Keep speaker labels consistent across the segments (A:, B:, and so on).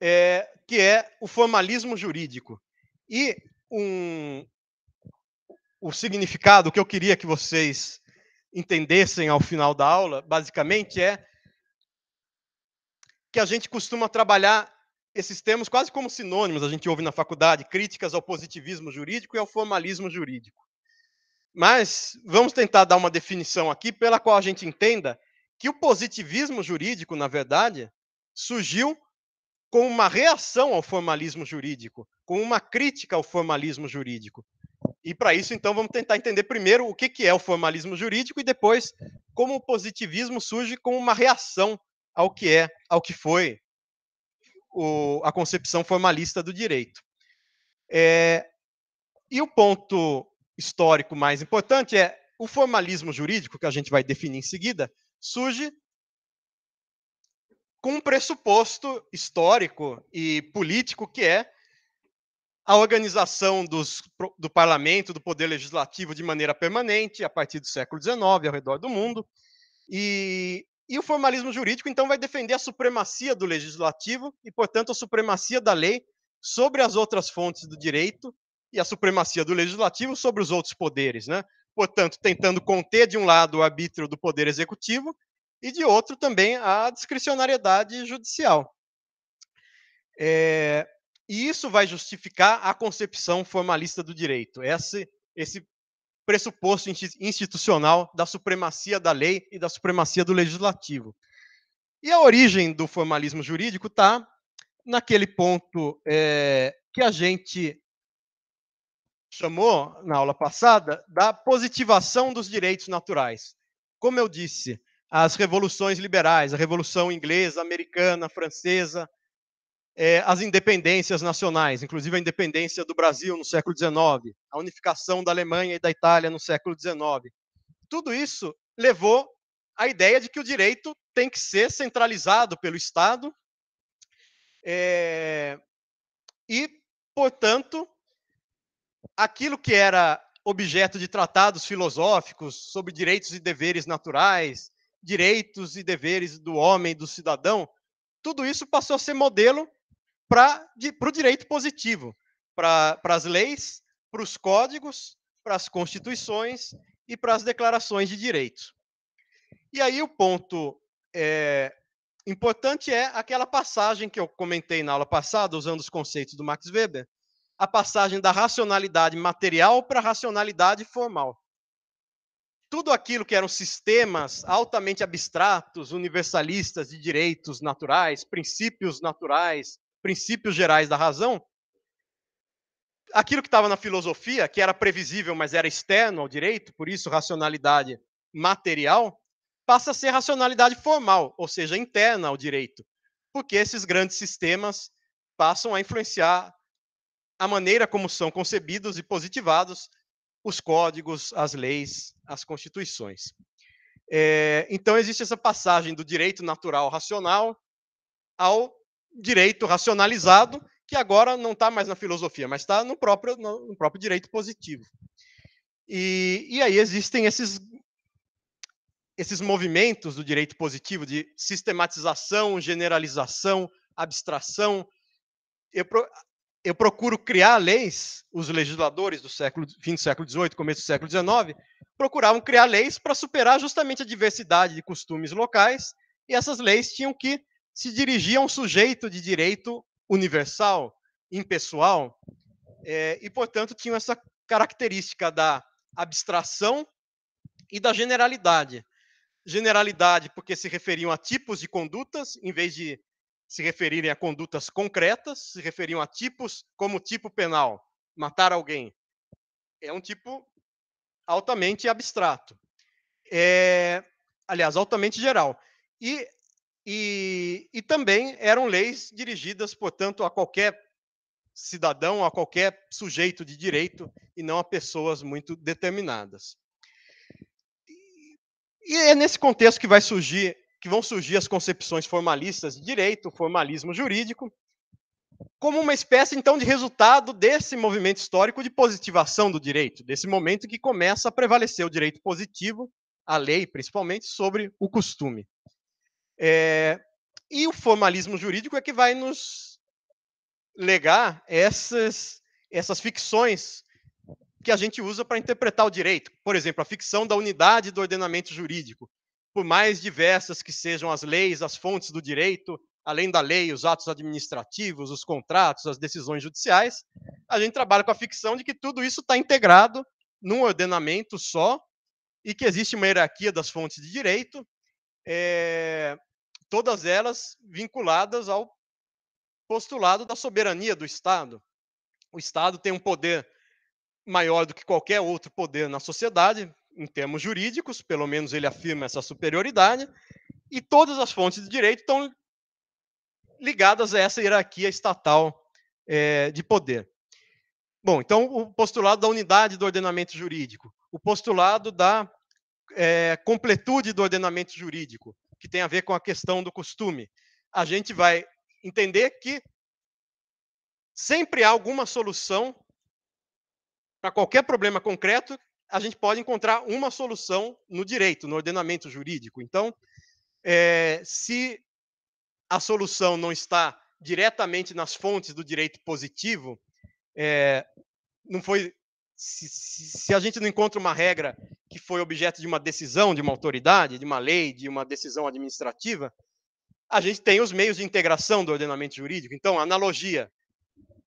A: é, que é o formalismo jurídico. E um, o significado que eu queria que vocês entendessem ao final da aula, basicamente, é que a gente costuma trabalhar esses termos quase como sinônimos, a gente ouve na faculdade, críticas ao positivismo jurídico e ao formalismo jurídico. Mas vamos tentar dar uma definição aqui pela qual a gente entenda que o positivismo jurídico, na verdade, surgiu com uma reação ao formalismo jurídico, com uma crítica ao formalismo jurídico. E para isso, então, vamos tentar entender primeiro o que, é o formalismo jurídico e depois como o positivismo surge como uma reação ao que é, ao que foi o, a concepção formalista do direito. É, e o ponto histórico mais importante é o formalismo jurídico, que a gente vai definir em seguida, surge com um pressuposto histórico e político que é a organização dos, do parlamento, do poder legislativo de maneira permanente, a partir do século XIX, ao redor do mundo. E, e o formalismo jurídico, então, vai defender a supremacia do legislativo e, portanto, a supremacia da lei sobre as outras fontes do direito e a supremacia do legislativo sobre os outros poderes, né? Portanto, tentando conter de um lado o arbítrio do poder executivo e de outro também a discricionariedade judicial. É, e isso vai justificar a concepção formalista do direito, esse, esse pressuposto institucional da supremacia da lei e da supremacia do legislativo. E a origem do formalismo jurídico está naquele ponto é, que a gente chamou na aula passada da positivação dos direitos naturais. Como eu disse, as revoluções liberais, a revolução inglesa, americana, francesa, é, as independências nacionais, inclusive a independência do Brasil no século XIX, a unificação da Alemanha e da Itália no século XIX. Tudo isso levou à ideia de que o direito tem que ser centralizado pelo Estado é, e, portanto, aquilo que era objeto de tratados filosóficos sobre direitos e deveres naturais, direitos e deveres do homem, do cidadão, tudo isso passou a ser modelo para o direito positivo, para as leis, para os códigos, para as constituições e para as declarações de direitos. E aí o ponto é, importante é aquela passagem que eu comentei na aula passada, usando os conceitos do Max Weber, a passagem da racionalidade material para a racionalidade formal tudo aquilo que eram sistemas altamente abstratos, universalistas de direitos naturais, princípios naturais, princípios gerais da razão, aquilo que estava na filosofia, que era previsível, mas era externo ao direito, por isso racionalidade material, passa a ser racionalidade formal, ou seja, interna ao direito, porque esses grandes sistemas passam a influenciar a maneira como são concebidos e positivados os códigos, as leis, as constituições. É, então, existe essa passagem do direito natural racional ao direito racionalizado, que agora não está mais na filosofia, mas está no próprio, no, próprio direito positivo. E, e aí existem esses, esses movimentos do direito positivo de sistematização, generalização, abstração. Eu, eu procuro criar leis, os legisladores do século, fim do século XVIII, começo do século XIX, procuravam criar leis para superar justamente a diversidade de costumes locais, e essas leis tinham que se dirigir a um sujeito de direito universal, impessoal, é, e, portanto, tinham essa característica da abstração e da generalidade. Generalidade porque se referiam a tipos de condutas, em vez de se referirem a condutas concretas, se referiam a tipos como tipo penal, matar alguém. É um tipo altamente abstrato. É, aliás, altamente geral. E, e, e também eram leis dirigidas, portanto, a qualquer cidadão, a qualquer sujeito de direito e não a pessoas muito determinadas. E é nesse contexto que vai surgir que vão surgir as concepções formalistas de direito, formalismo jurídico, como uma espécie, então, de resultado desse movimento histórico de positivação do direito, desse momento que começa a prevalecer o direito positivo, a lei, principalmente, sobre o costume. É, e o formalismo jurídico é que vai nos legar essas, essas ficções que a gente usa para interpretar o direito. Por exemplo, a ficção da unidade do ordenamento jurídico. Por mais diversas que sejam as leis, as fontes do direito, além da lei, os atos administrativos, os contratos, as decisões judiciais, a gente trabalha com a ficção de que tudo isso está integrado num ordenamento só e que existe uma hierarquia das fontes de direito, é, todas elas vinculadas ao postulado da soberania do Estado. O Estado tem um poder maior do que qualquer outro poder na sociedade, em termos jurídicos, pelo menos ele afirma essa superioridade, e todas as fontes de direito estão ligadas a essa hierarquia estatal é, de poder. Bom, então o postulado da unidade do ordenamento jurídico, o postulado da é, completude do ordenamento jurídico, que tem a ver com a questão do costume. A gente vai entender que sempre há alguma solução para qualquer problema concreto, a gente pode encontrar uma solução no direito, no ordenamento jurídico. Então, é, se a solução não está diretamente nas fontes do direito positivo, é, não foi se, se, a gente não encontra uma regra que foi objeto de uma decisão de uma autoridade, de uma lei, de uma decisão administrativa, a gente tem os meios de integração do ordenamento jurídico. Então, analogia.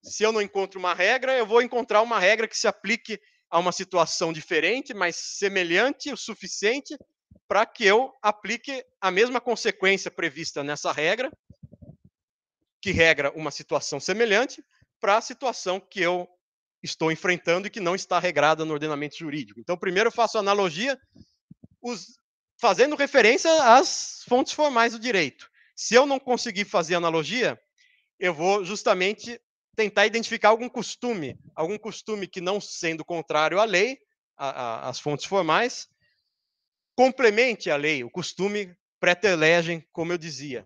A: Se eu não encontro uma regra, eu vou encontrar uma regra que se aplique a uma situação diferente, mas semelhante o suficiente para que eu aplique a mesma consequência prevista nessa regra, que regra uma situação semelhante, para a situação que eu estou enfrentando e que não está regrada no ordenamento jurídico. Então, primeiro eu faço analogia os, fazendo referência às fontes formais do direito. Se eu não conseguir fazer analogia, eu vou justamente tentar identificar algum costume, algum costume que não sendo contrário à lei, às fontes formais, complemente a lei, o costume pretelegem, como eu dizia.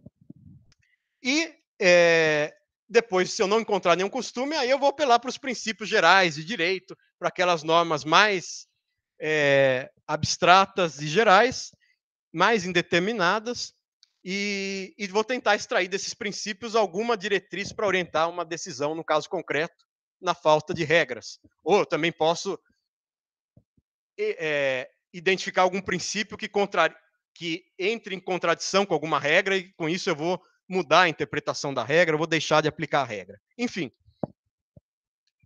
A: E é, depois, se eu não encontrar nenhum costume, aí eu vou apelar para os princípios gerais de direito, para aquelas normas mais é, abstratas e gerais, mais indeterminadas, e, e, vou tentar extrair desses princípios alguma diretriz para orientar uma decisão, no caso concreto, na falta de regras. Ou também posso é, identificar algum princípio que, contra, que entre em contradição com alguma regra, e com isso eu vou mudar a interpretação da regra, eu vou deixar de aplicar a regra. Enfim,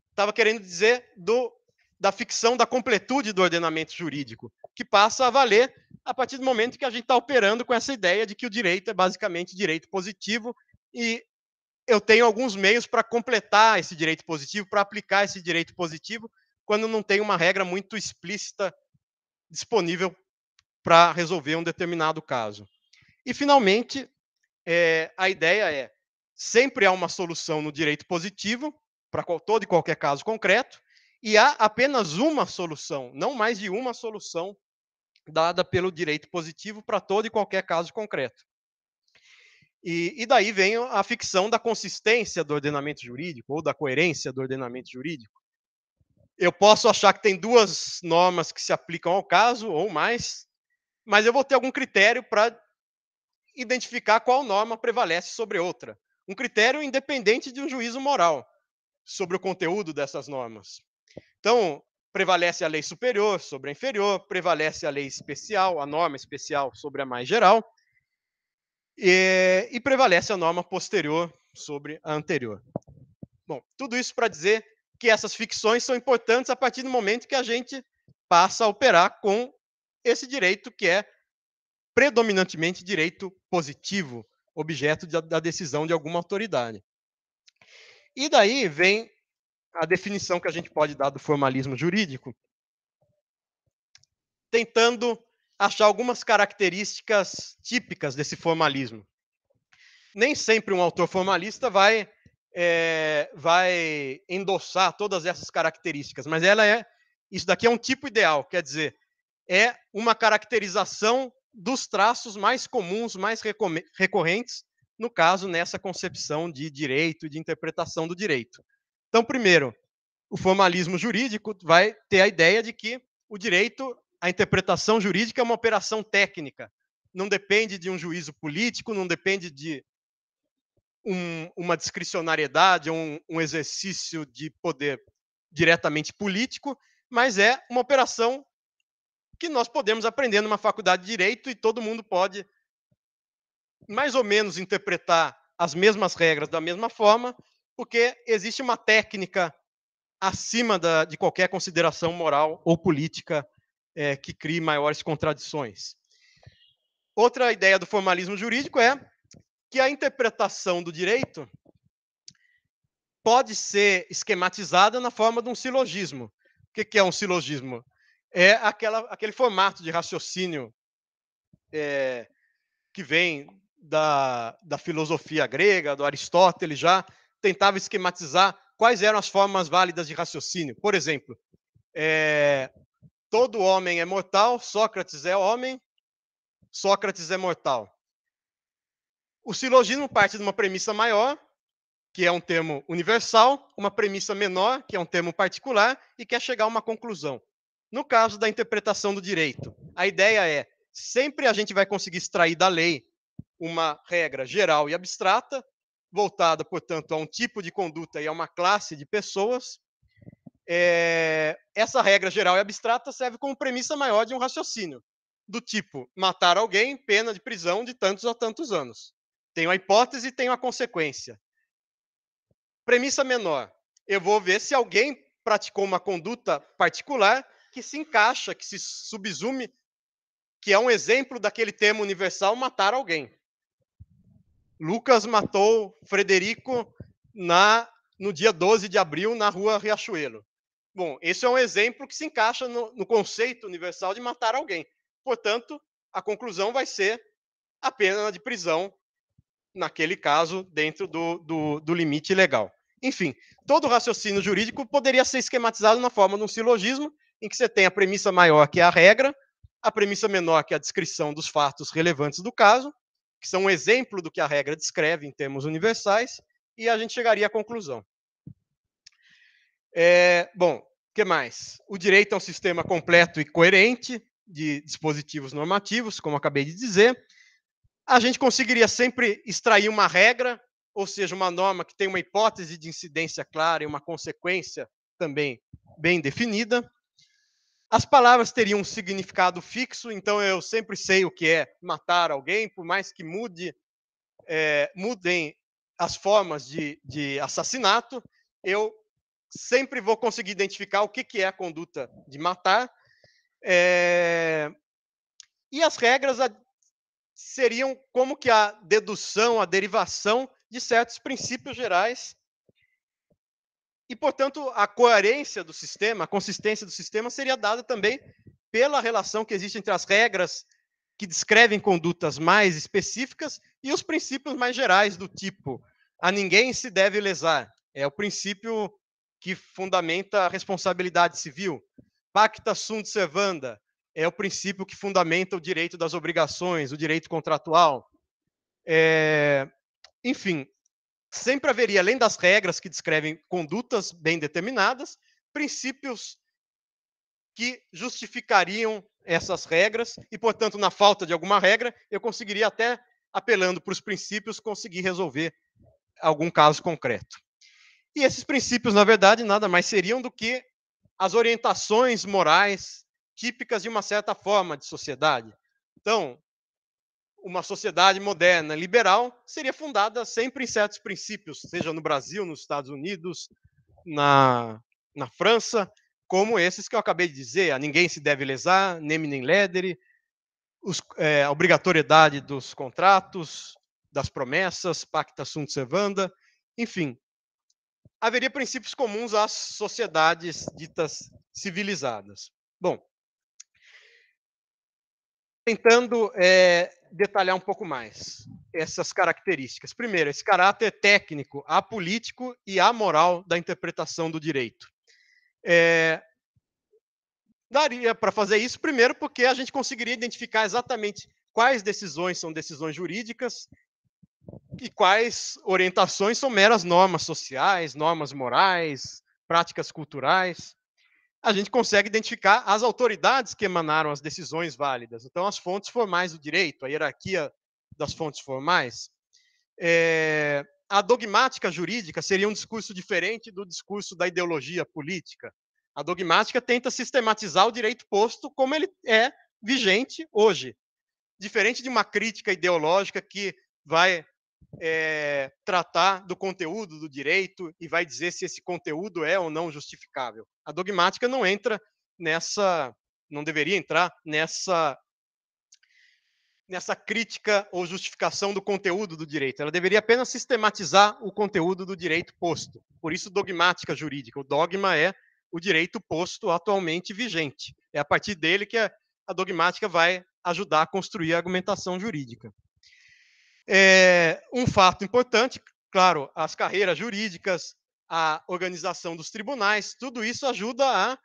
A: estava querendo dizer do, da ficção da completude do ordenamento jurídico, que passa a valer a partir do momento que a gente está operando com essa ideia de que o direito é basicamente direito positivo e eu tenho alguns meios para completar esse direito positivo, para aplicar esse direito positivo, quando não tem uma regra muito explícita disponível para resolver um determinado caso. E, finalmente, é, a ideia é sempre há uma solução no direito positivo para todo e qualquer caso concreto e há apenas uma solução, não mais de uma solução dada pelo direito positivo para todo e qualquer caso concreto. E, e, daí vem a ficção da consistência do ordenamento jurídico ou da coerência do ordenamento jurídico. Eu posso achar que tem duas normas que se aplicam ao caso ou mais, mas eu vou ter algum critério para identificar qual norma prevalece sobre outra. Um critério independente de um juízo moral sobre o conteúdo dessas normas. Então, prevalece a lei superior sobre a inferior, prevalece a lei especial, a norma especial sobre a mais geral, e, e prevalece a norma posterior sobre a anterior. Bom, tudo isso para dizer que essas ficções são importantes a partir do momento que a gente passa a operar com esse direito que é predominantemente direito positivo, objeto da decisão de alguma autoridade. E daí vem a definição que a gente pode dar do formalismo jurídico, tentando achar algumas características típicas desse formalismo. Nem sempre um autor formalista vai é, vai endossar todas essas características, mas ela é isso daqui é um tipo ideal, quer dizer, é uma caracterização dos traços mais comuns, mais recorrentes, no caso, nessa concepção de direito de interpretação do direito. Então, primeiro, o formalismo jurídico vai ter a ideia de que o direito, a interpretação jurídica é uma operação técnica, não depende de um juízo político, não depende de um, uma discricionariedade, um, um exercício de poder diretamente político, mas é uma operação que nós podemos aprender numa faculdade de direito e todo mundo pode mais ou menos interpretar as mesmas regras da mesma forma, porque existe uma técnica acima da, de qualquer consideração moral ou política é, que crie maiores contradições. Outra ideia do formalismo jurídico é que a interpretação do direito pode ser esquematizada na forma de um silogismo. O que é um silogismo? É aquela, aquele formato de raciocínio é, que vem da, da filosofia grega, do Aristóteles já, tentava esquematizar quais eram as formas válidas de raciocínio. Por exemplo, é, todo homem é mortal, Sócrates é homem, Sócrates é mortal. O silogismo parte de uma premissa maior, que é um termo universal, uma premissa menor, que é um termo particular, e quer chegar a uma conclusão. No caso da interpretação do direito, a ideia é sempre a gente vai conseguir extrair da lei uma regra geral e abstrata, voltada, portanto, a um tipo de conduta e a uma classe de pessoas. É, essa regra geral e abstrata serve como premissa maior de um raciocínio, do tipo matar alguém, pena de prisão de tantos a tantos anos. Tenho a hipótese e tenho a consequência. Premissa menor. Eu vou ver se alguém praticou uma conduta particular que se encaixa, que se subsume, que é um exemplo daquele termo universal matar alguém. Lucas matou Frederico na, no dia 12 de abril na rua Riachuelo. Bom, esse é um exemplo que se encaixa no, no conceito universal de matar alguém. Portanto, a conclusão vai ser a pena de prisão, naquele caso, dentro do, do, do limite legal. Enfim, todo raciocínio jurídico poderia ser esquematizado na forma de um silogismo, em que você tem a premissa maior, que é a regra, a premissa menor, que é a descrição dos fatos relevantes do caso, que são um exemplo do que a regra descreve em termos universais, e a gente chegaria à conclusão. É, bom, o que mais? O direito é um sistema completo e coerente de dispositivos normativos, como acabei de dizer. A gente conseguiria sempre extrair uma regra ou seja, uma norma que tem uma hipótese de incidência clara e uma consequência também bem definida. As palavras teriam um significado fixo, então eu sempre sei o que é matar alguém, por mais que mude, é, mudem as formas de, de, assassinato, eu sempre vou conseguir identificar o que, que é a conduta de matar. É, e as regras seriam como que a dedução, a derivação de certos princípios gerais. E, portanto, a coerência do sistema, a consistência do sistema seria dada também pela relação que existe entre as regras que descrevem condutas mais específicas e os princípios mais gerais do tipo a ninguém se deve lesar. É o princípio que fundamenta a responsabilidade civil. Pacta sunt servanda é o princípio que fundamenta o direito das obrigações, o direito contratual. É, enfim, sempre haveria, além das regras que descrevem condutas bem determinadas, princípios que justificariam essas regras e, portanto, na falta de alguma regra, eu conseguiria até apelando para os princípios conseguir resolver algum caso concreto. E esses princípios, na verdade, nada mais seriam do que as orientações morais típicas de uma certa forma de sociedade. Então, uma sociedade moderna, liberal, seria fundada sempre em certos princípios, seja no Brasil, nos Estados Unidos, na, na França, como esses que eu acabei de dizer: a ninguém se deve lesar, nem nem ledere, os, é, a obrigatoriedade dos contratos, das promessas, pacta sunt servanda, enfim. Haveria princípios comuns às sociedades ditas civilizadas. Bom, tentando é, detalhar um pouco mais essas características. Primeiro, esse caráter técnico, apolítico e amoral da interpretação do direito. É, daria para fazer isso, primeiro, porque a gente conseguiria identificar exatamente quais decisões são decisões jurídicas e quais orientações são meras normas sociais, normas morais, práticas culturais a gente consegue identificar as autoridades que emanaram as decisões válidas. Então, as fontes formais do direito, a hierarquia das fontes formais. É, a dogmática jurídica seria um discurso diferente do discurso da ideologia política. A dogmática tenta sistematizar o direito posto como ele é vigente hoje. Diferente de uma crítica ideológica que vai é, tratar do conteúdo do direito e vai dizer se esse conteúdo é ou não justificável. A dogmática não entra nessa, não deveria entrar nessa nessa crítica ou justificação do conteúdo do direito. Ela deveria apenas sistematizar o conteúdo do direito posto. Por isso, dogmática jurídica. O dogma é o direito posto atualmente vigente. É a partir dele que a, dogmática vai ajudar a construir a argumentação jurídica. É, um fato importante, claro, as carreiras jurídicas, a organização dos tribunais, tudo isso ajuda a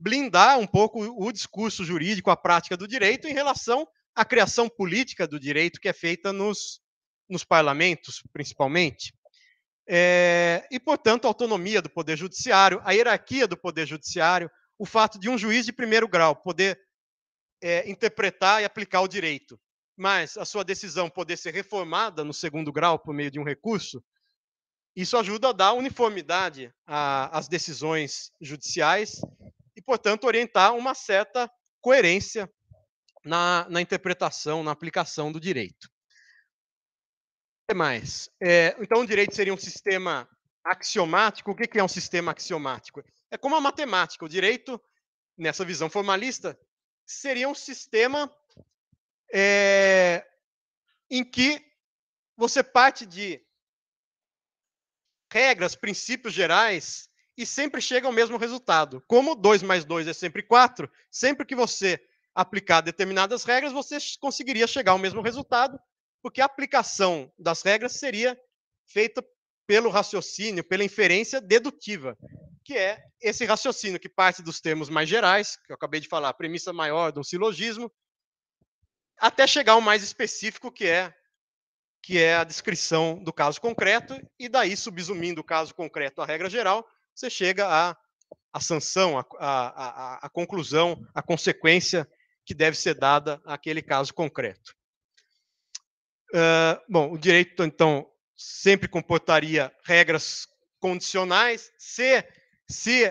A: blindar um pouco o discurso jurídico, a prática do direito em relação à criação política do direito que é feita nos, nos parlamentos, principalmente. É, e, portanto, a autonomia do Poder Judiciário, a hierarquia do Poder Judiciário, o fato de um juiz de primeiro grau poder é, interpretar e aplicar o direito mas a sua decisão poder ser reformada no segundo grau por meio de um recurso, isso ajuda a dar uniformidade às decisões judiciais e, portanto, orientar uma certa coerência na, na interpretação, na aplicação do direito. O que mais? É, então, o direito seria um sistema axiomático. O que é um sistema axiomático? É como a matemática. O direito, nessa visão formalista, seria um sistema é, em que você parte de regras, princípios gerais e sempre chega ao mesmo resultado. Como 2 mais 2 é sempre 4, sempre que você aplicar determinadas regras, você conseguiria chegar ao mesmo resultado, porque a aplicação das regras seria feita pelo raciocínio, pela inferência dedutiva, que é esse raciocínio que parte dos termos mais gerais, que eu acabei de falar, a premissa maior de um silogismo, até chegar ao mais específico, que é que é a descrição do caso concreto, e daí, subsumindo o caso concreto à regra geral, você chega à, sanção, à conclusão, à consequência que deve ser dada àquele caso concreto. Uh, bom, o direito, então, sempre comportaria regras condicionais. Se, se,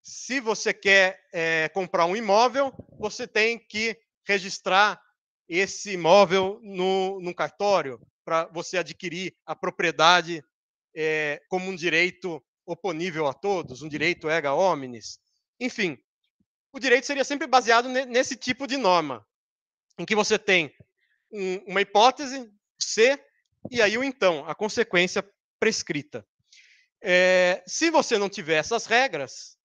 A: se você quer é, comprar um imóvel, você tem que registrar esse imóvel no, no cartório para você adquirir a propriedade é, como um direito oponível a todos, um direito ega omnes. Enfim, o direito seria sempre baseado nesse tipo de norma, em que você tem um, uma hipótese, C, e aí o então, a consequência prescrita. É, se você não tiver essas regras,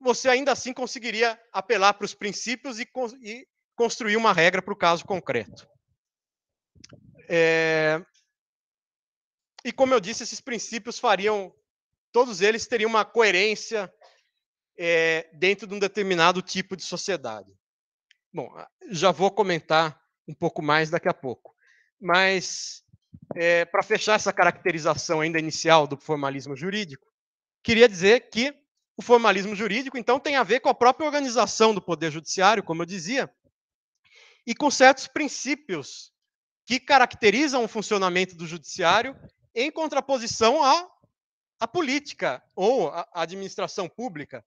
A: você ainda assim conseguiria apelar para os princípios e, e construir uma regra para o caso concreto. É... E como eu disse, esses princípios fariam, todos eles teriam uma coerência é, dentro de um determinado tipo de sociedade. Bom, já vou comentar um pouco mais daqui a pouco. Mas, é, para fechar essa caracterização ainda inicial do formalismo jurídico, queria dizer que o formalismo jurídico, então, tem a ver com a própria organização do Poder Judiciário, como eu dizia, e com certos princípios que caracterizam o funcionamento do judiciário em contraposição à, à política ou à administração pública.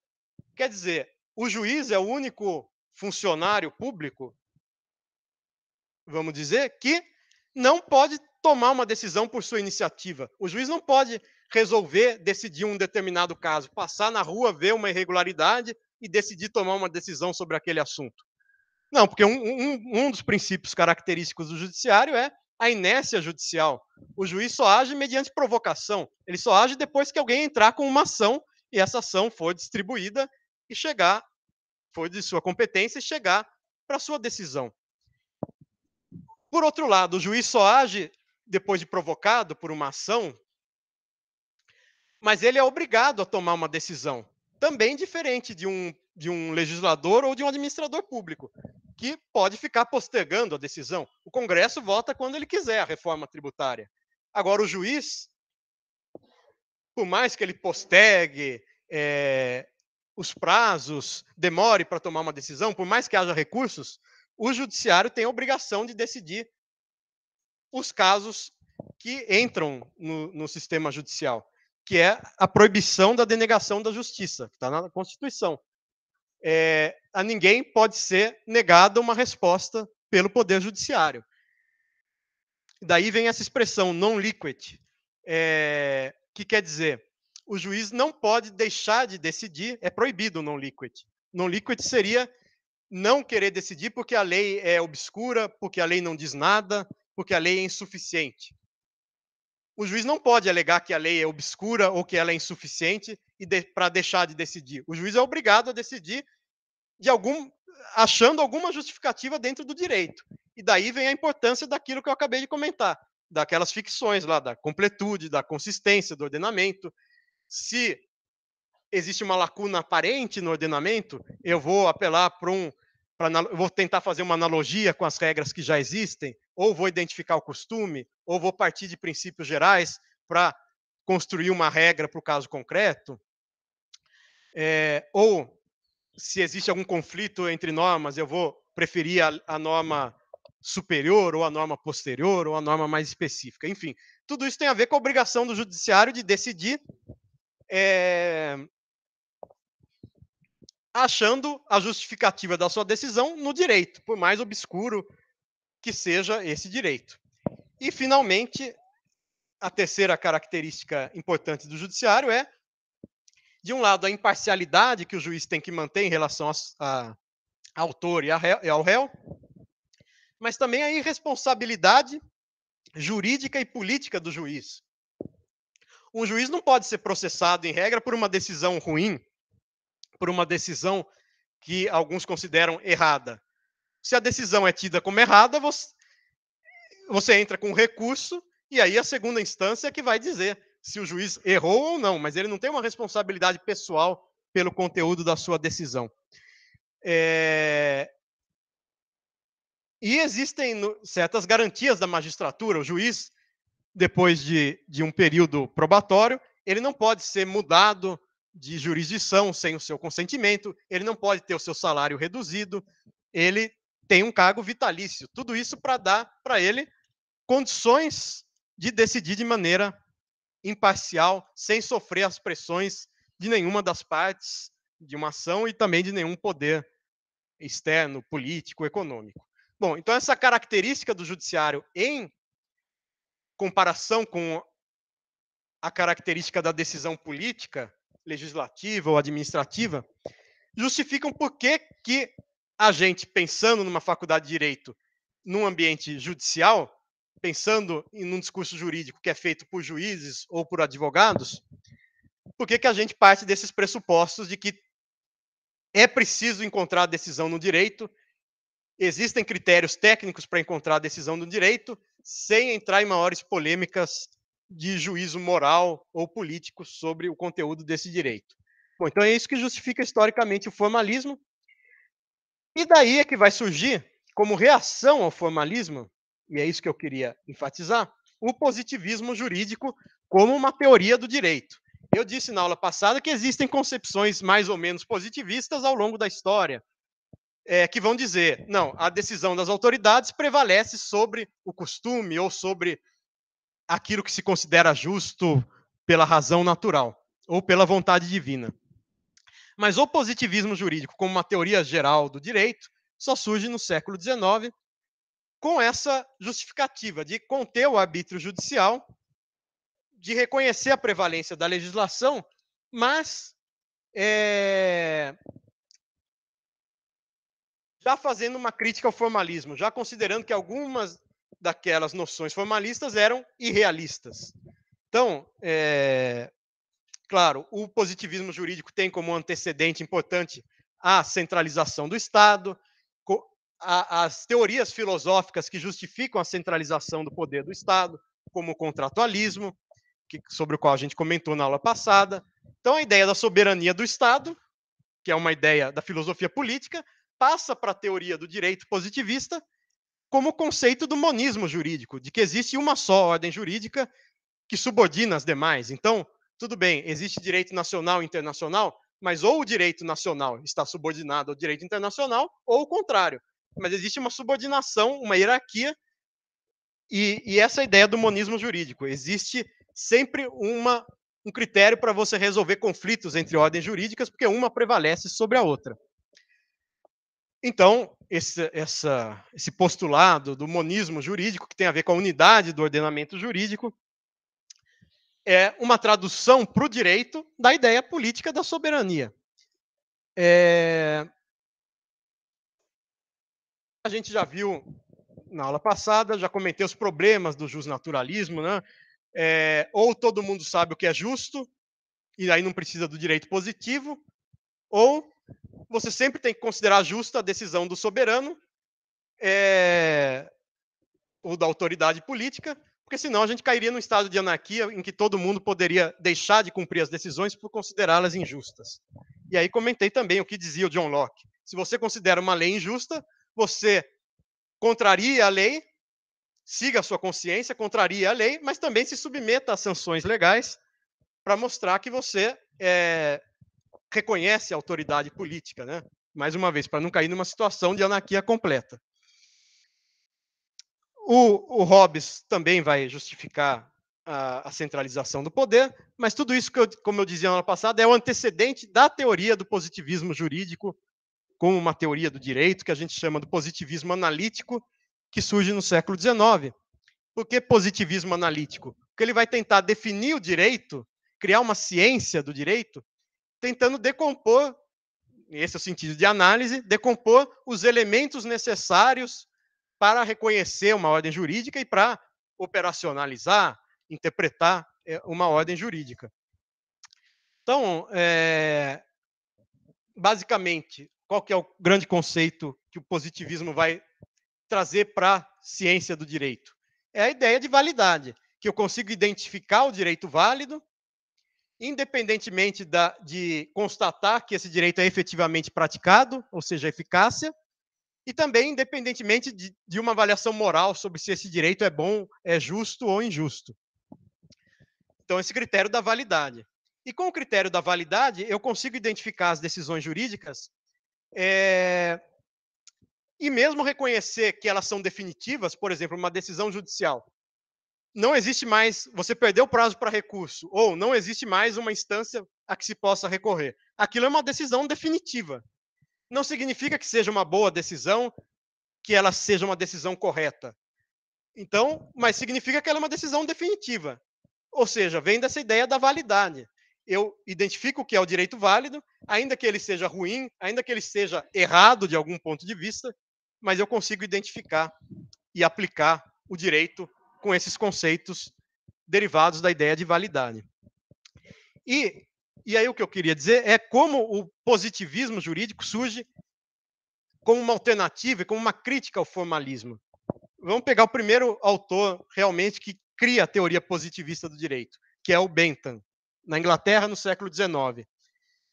A: Quer dizer, o juiz é o único funcionário público, vamos dizer, que não pode tomar uma decisão por sua iniciativa. O juiz não pode resolver, decidir um determinado caso, passar na rua, ver uma irregularidade e decidir tomar uma decisão sobre aquele assunto. Não, porque um, um, um dos princípios característicos do judiciário é a inércia judicial. O juiz só age mediante provocação. Ele só age depois que alguém entrar com uma ação e essa ação for distribuída e chegar, for de sua competência e chegar para sua decisão. Por outro lado, o juiz só age depois de provocado por uma ação, mas ele é obrigado a tomar uma decisão, também diferente de um, de um legislador ou de um administrador público que pode ficar postergando a decisão. O Congresso vota quando ele quiser a reforma tributária. Agora, o juiz, por mais que ele postergue é, os prazos, demore para tomar uma decisão, por mais que haja recursos, o judiciário tem a obrigação de decidir os casos que entram no, no sistema judicial, que é a proibição da denegação da justiça, que está na Constituição. É, a ninguém pode ser negada uma resposta pelo Poder Judiciário. Daí vem essa expressão non liquid, é, que quer dizer o juiz não pode deixar de decidir, é proibido o non liquid. Non liquid seria não querer decidir porque a lei é obscura, porque a lei não diz nada, porque a lei é insuficiente. O juiz não pode alegar que a lei é obscura ou que ela é insuficiente e de, para deixar de decidir. O juiz é obrigado a decidir de algum achando alguma justificativa dentro do direito. E daí vem a importância daquilo que eu acabei de comentar, daquelas ficções lá da completude, da consistência do ordenamento. Se existe uma lacuna aparente no ordenamento, eu vou apelar para um pra, vou tentar fazer uma analogia com as regras que já existem, ou vou identificar o costume, ou vou partir de princípios gerais para construir uma regra para o caso concreto, é, ou se existe algum conflito entre normas, eu vou preferir a, a, norma superior, ou a norma posterior, ou a norma mais específica. Enfim, tudo isso tem a ver com a obrigação do judiciário de decidir é, achando a justificativa da sua decisão no direito, por mais obscuro que seja esse direito. E, finalmente, a terceira característica importante do judiciário é, de um lado, a imparcialidade que o juiz tem que manter em relação a, a autor e ao réu, mas também a irresponsabilidade jurídica e política do juiz. Um juiz não pode ser processado, em regra, por uma decisão ruim, por uma decisão que alguns consideram errada. Se a decisão é tida como errada, você, você entra com recurso e aí a segunda instância é que vai dizer se o juiz errou ou não, mas ele não tem uma responsabilidade pessoal pelo conteúdo da sua decisão. É... E existem certas garantias da magistratura. O juiz, depois de, de um período probatório, ele não pode ser mudado de jurisdição sem o seu consentimento, ele não pode ter o seu salário reduzido, ele tem um cargo vitalício. Tudo isso para dar para ele condições de decidir de maneira imparcial, sem sofrer as pressões de nenhuma das partes de uma ação e também de nenhum poder externo, político, econômico. Bom, então essa característica do judiciário em comparação com a característica da decisão política legislativa ou administrativa, justificam por que, que a gente, pensando numa faculdade de direito, num ambiente judicial, pensando em um discurso jurídico que é feito por juízes ou por advogados, por que, que a gente parte desses pressupostos de que é preciso encontrar decisão no direito, existem critérios técnicos para encontrar decisão no direito, sem entrar em maiores polêmicas de juízo moral ou político sobre o conteúdo desse direito. Bom, então é isso que justifica historicamente o formalismo. E daí é que vai surgir, como reação ao formalismo, e é isso que eu queria enfatizar, o positivismo jurídico como uma teoria do direito. Eu disse na aula passada que existem concepções mais ou menos positivistas ao longo da história, é, que vão dizer, não, a decisão das autoridades prevalece sobre o costume ou sobre aquilo que se considera justo pela razão natural ou pela vontade divina. Mas o positivismo jurídico, como uma teoria geral do direito, só surge no século XIX com essa justificativa de conter o arbítrio judicial, de reconhecer a prevalência da legislação, mas é, já fazendo uma crítica ao formalismo, já considerando que algumas daquelas noções formalistas eram irrealistas. Então, é, claro, o positivismo jurídico tem como antecedente importante a centralização do Estado, as teorias filosóficas que justificam a centralização do poder do Estado, como o contratualismo, que, sobre o qual a gente comentou na aula passada. Então, a ideia da soberania do Estado, que é uma ideia da filosofia política, passa para a teoria do direito positivista como o conceito do monismo jurídico, de que existe uma só ordem jurídica que subordina as demais. Então, tudo bem, existe direito nacional e internacional, mas ou o direito nacional está subordinado ao direito internacional, ou o contrário. Mas existe uma subordinação, uma hierarquia E, e essa é a ideia do monismo jurídico. Existe sempre uma, um critério para você resolver conflitos entre ordens jurídicas, porque uma prevalece sobre a outra. Então, esse, essa, esse postulado do monismo jurídico, que tem a ver com a unidade do ordenamento jurídico, é uma tradução para o direito da ideia política da soberania. É... A gente já viu na aula passada, já comentei os problemas do justnaturalismo, né? É, ou todo mundo sabe o que é justo, e aí não precisa do direito positivo, ou você sempre tem que considerar justa a decisão do soberano é, ou da autoridade política, porque senão a gente cairia num estado de anarquia em que todo mundo poderia deixar de cumprir as decisões por considerá-las injustas. E aí comentei também o que dizia o John Locke. Se você considera uma lei injusta, você contraria a lei, siga a sua consciência, contraria a lei, mas também se submeta às sanções legais para mostrar que você é, reconhece a autoridade política, né? Mais uma vez, para não cair numa situação de anarquia completa. O, o Hobbes também vai justificar a, a, centralização do poder, mas tudo isso, que eu, como eu dizia na aula passada, é o antecedente da teoria do positivismo jurídico, como uma teoria do direito, que a gente chama do positivismo analítico, que surge no século XIX. Por que positivismo analítico? Porque ele vai tentar definir o direito, criar uma ciência do direito, tentando decompor, esse é o sentido de análise, decompor os elementos necessários para reconhecer uma ordem jurídica e para operacionalizar, interpretar é, uma ordem jurídica. Então, é, basicamente, qual que é o grande conceito que o positivismo vai trazer para a ciência do direito? É a ideia de validade, que eu consigo identificar o direito válido, independentemente da, de constatar que esse direito é efetivamente praticado, ou seja, eficácia, e também independentemente de, de uma avaliação moral sobre se esse direito é bom, é justo ou injusto. Então, esse critério da validade. E com o critério da validade, eu consigo identificar as decisões jurídicas é, e mesmo reconhecer que elas são definitivas, por exemplo, uma decisão judicial. Não existe mais, você perdeu o prazo para recurso, ou não existe mais uma instância a que se possa recorrer. Aquilo é uma decisão definitiva não significa que seja uma boa decisão, que ela seja uma decisão correta. Então, mas significa que ela é uma decisão definitiva. Ou seja, vem dessa ideia da validade. Eu identifico o que é o direito válido, ainda que ele seja ruim, ainda que ele seja errado de algum ponto de vista, mas eu consigo identificar e aplicar o direito com esses conceitos derivados da ideia de validade. E e aí o que eu queria dizer é como o positivismo jurídico surge como uma alternativa e como uma crítica ao formalismo. Vamos pegar o primeiro autor realmente que cria a teoria positivista do direito, que é o Bentham, na Inglaterra no século XIX.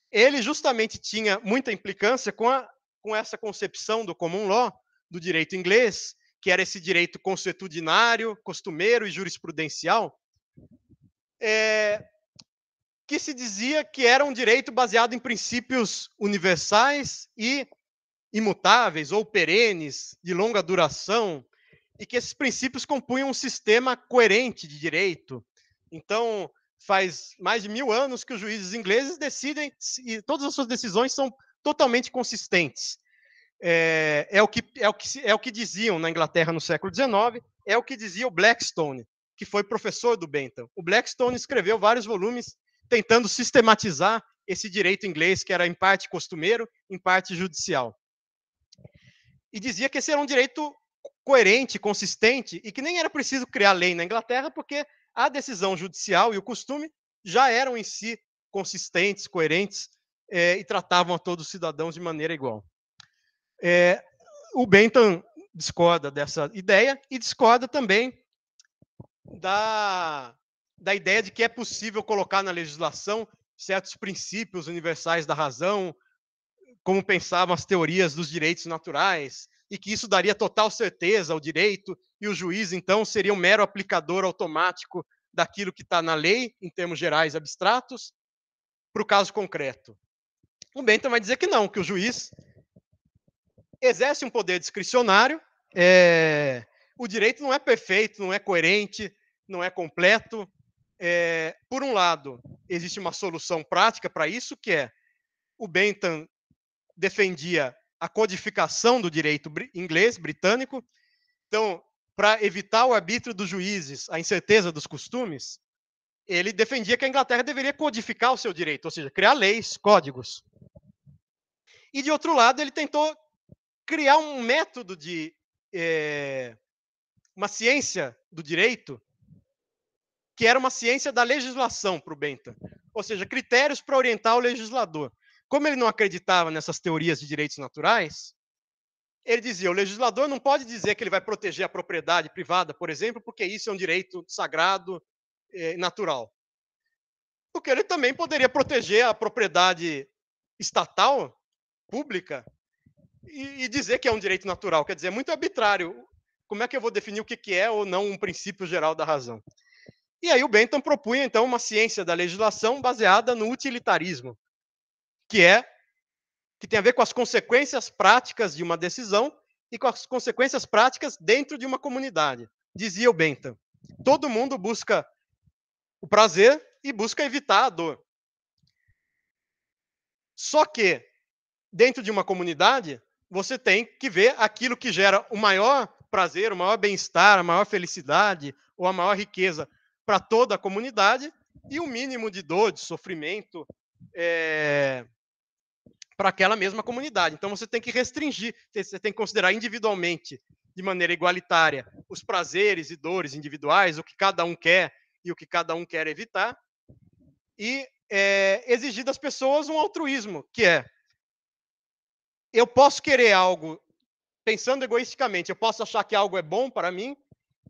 A: Ele justamente tinha muita implicância com, a, com essa concepção do common law, do direito inglês, que era esse direito consuetudinário, costumeiro e jurisprudencial, é, que se dizia que era um direito baseado em princípios universais e imutáveis ou perenes, de longa duração, e que esses princípios compunham um sistema coerente de direito. Então, faz mais de mil anos que os juízes ingleses decidem, e todas as suas decisões são totalmente consistentes. É, é, o que, é, o que, é o que diziam na Inglaterra no século XIX, é o que dizia o Blackstone, que foi professor do Bentham. O Blackstone escreveu vários volumes tentando sistematizar esse direito inglês, que era em parte costumeiro, em parte judicial. E dizia que esse era um direito coerente, consistente, e que nem era preciso criar lei na Inglaterra, porque a decisão judicial e o costume já eram em si consistentes, coerentes, é, e tratavam a todos os cidadãos de maneira igual. É, o Bentham discorda dessa ideia e discorda também da da ideia de que é possível colocar na legislação certos princípios universais da razão, como pensavam as teorias dos direitos naturais, e que isso daria total certeza ao direito, e o juiz, então, seria um mero aplicador automático daquilo que está na lei, em termos gerais abstratos, para o caso concreto. O Bentham vai dizer que não, que o juiz exerce um poder discricionário, é, o direito não é perfeito, não é coerente, não é completo. É, por um lado, existe uma solução prática para isso, que é o Bentham defendia a codificação do direito inglês, britânico. Então, para evitar o arbítrio dos juízes, a incerteza dos costumes, ele defendia que a Inglaterra deveria codificar o seu direito, ou seja, criar leis, códigos. E, de outro lado, ele tentou criar um método de. É, uma ciência do direito, que era uma ciência da legislação para o Bentham, ou seja, critérios para orientar o legislador. Como ele não acreditava nessas teorias de direitos naturais, ele dizia: o legislador não pode dizer que ele vai proteger a propriedade privada, por exemplo, porque isso é um direito sagrado e natural. Porque ele também poderia proteger a propriedade estatal, pública, e, e, dizer que é um direito natural. Quer dizer, é muito arbitrário. Como é que eu vou definir o que, que é ou não um princípio geral da razão? E aí o Bentham propunha, então, uma ciência da legislação baseada no utilitarismo, que é que tem a ver com as consequências práticas de uma decisão e com as consequências práticas dentro de uma comunidade. Dizia o Bentham. Todo mundo busca o prazer e busca evitar a dor. Só que, dentro de uma comunidade, você tem que ver aquilo que gera o maior prazer, o maior bem-estar, a maior felicidade ou a maior riqueza para toda a comunidade e o mínimo de dor, de sofrimento, é, para aquela mesma comunidade. Então você tem que restringir, você tem que considerar individualmente, de maneira igualitária, os prazeres e dores individuais, o que cada um quer e o que cada um quer evitar, e é, exigir das pessoas um altruísmo, que é eu posso querer algo pensando egoisticamente, eu posso achar que algo é bom para mim,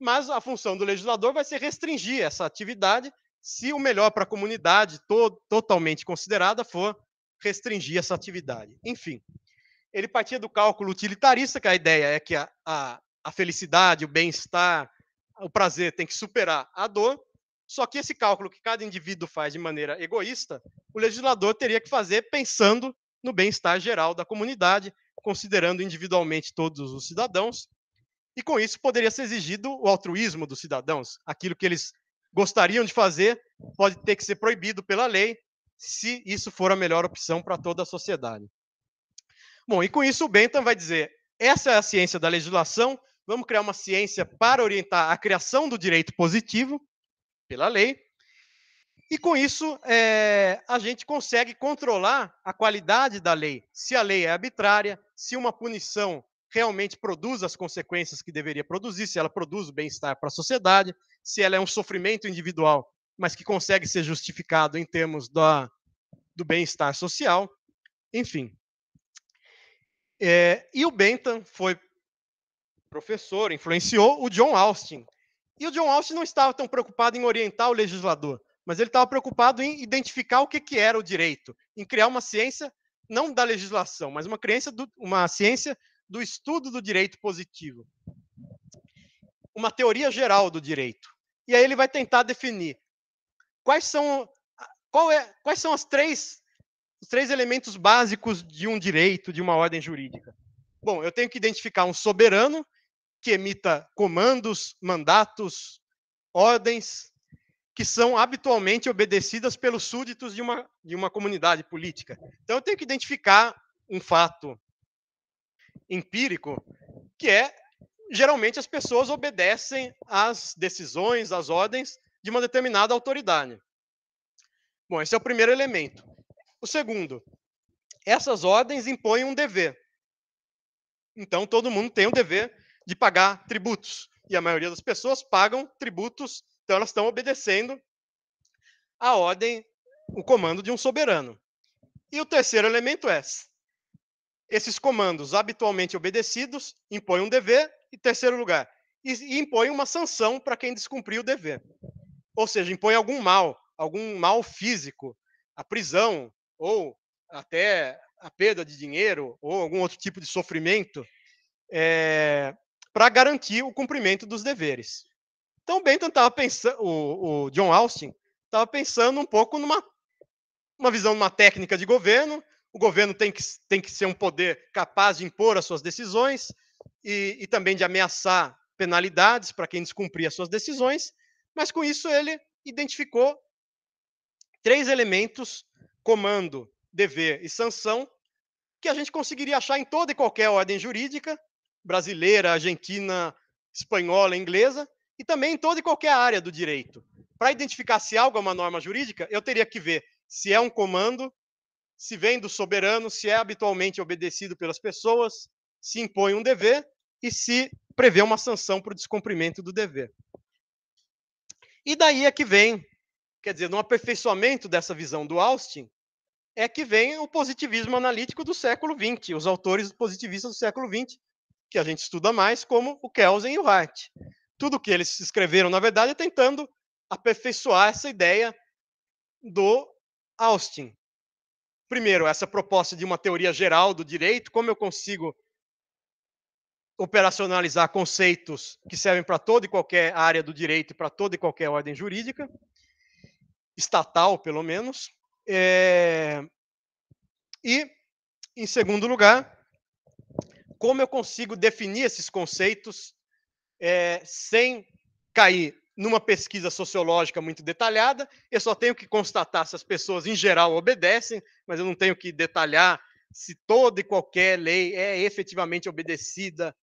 A: mas a função do legislador vai ser restringir essa atividade se o melhor para a comunidade, to totalmente considerada, for restringir essa atividade. Enfim, ele partia do cálculo utilitarista, que a ideia é que a, a, a felicidade, o bem-estar, o prazer tem que superar a dor, só que esse cálculo que cada indivíduo faz de maneira egoísta, o legislador teria que fazer pensando no bem-estar geral da comunidade, considerando individualmente todos os cidadãos, e com isso poderia ser exigido o altruísmo dos cidadãos. Aquilo que eles gostariam de fazer pode ter que ser proibido pela lei, se isso for a melhor opção para toda a sociedade. Bom, e com isso o Bentham vai dizer: essa é a ciência da legislação, vamos criar uma ciência para orientar a criação do direito positivo pela lei. E com isso, é, a gente consegue controlar a qualidade da lei. Se a lei é arbitrária, se uma punição realmente produz as consequências que deveria produzir, se ela produz o bem-estar para a sociedade, se ela é um sofrimento individual mas que consegue ser justificado em termos da, do bem-estar social, enfim. É, e o Bentham foi professor, influenciou o John Austin. E o John Austin não estava tão preocupado em orientar o legislador, mas ele estava preocupado em identificar o que, que era o direito, em criar uma ciência não da legislação, mas uma, do, uma ciência do estudo do direito positivo. Uma teoria geral do direito. E aí ele vai tentar definir quais são, é, quais são as três, os três elementos básicos de um direito, de uma ordem jurídica? Bom, eu tenho que identificar um soberano que emita comandos, mandatos, ordens que são habitualmente obedecidas pelos súditos de uma, de uma comunidade política. Então, eu tenho que identificar um fato empírico, que é geralmente as pessoas obedecem às decisões, às ordens de uma determinada autoridade. Bom, esse é o primeiro elemento. O segundo, essas ordens impõem um dever. Então, todo mundo tem o dever de pagar tributos. E a maioria das pessoas pagam tributos, então elas estão obedecendo a ordem, o comando de um soberano. E o terceiro elemento é: esses comandos habitualmente obedecidos impõem um dever, e terceiro lugar, e impõem uma sanção para quem descumprir o dever. Ou seja, impõe algum mal, algum mal físico, a prisão, ou até a perda de dinheiro, ou algum outro tipo de sofrimento, é, para garantir o cumprimento dos deveres. Então, Bentham estava pensando, o, o, John Austin estava pensando um pouco numa uma visão, uma técnica de governo. O governo tem que, tem que ser um poder capaz de impor as suas decisões e, e também de ameaçar penalidades para quem descumpria suas decisões, mas com isso ele identificou três elementos: comando, dever e sanção, que a gente conseguiria achar em toda e qualquer ordem jurídica, brasileira, argentina, espanhola, inglesa, e também em toda e qualquer área do direito. Para identificar se algo é uma norma jurídica, eu teria que ver se é um comando, se vem do soberano, se é habitualmente obedecido pelas pessoas, se impõe um dever e se prevê uma sanção para o descumprimento do dever. E daí é que vem, quer dizer, no aperfeiçoamento dessa visão do Austin, é que vem o positivismo analítico do século XX, os autores positivistas do século XX, que a gente estuda mais, como o Kelsen e o Hart. Tudo que eles escreveram, na verdade, é tentando aperfeiçoar essa ideia do Austin. Primeiro, essa proposta de uma teoria geral do direito, como eu consigo operacionalizar conceitos que servem para toda e qualquer área do direito e para toda e qualquer ordem jurídica, estatal, pelo menos. É... E, em segundo lugar, como eu consigo definir esses conceitos é, sem cair numa pesquisa sociológica muito detalhada, eu só tenho que constatar se as pessoas em geral obedecem, mas eu não tenho que detalhar se toda e qualquer lei é efetivamente obedecida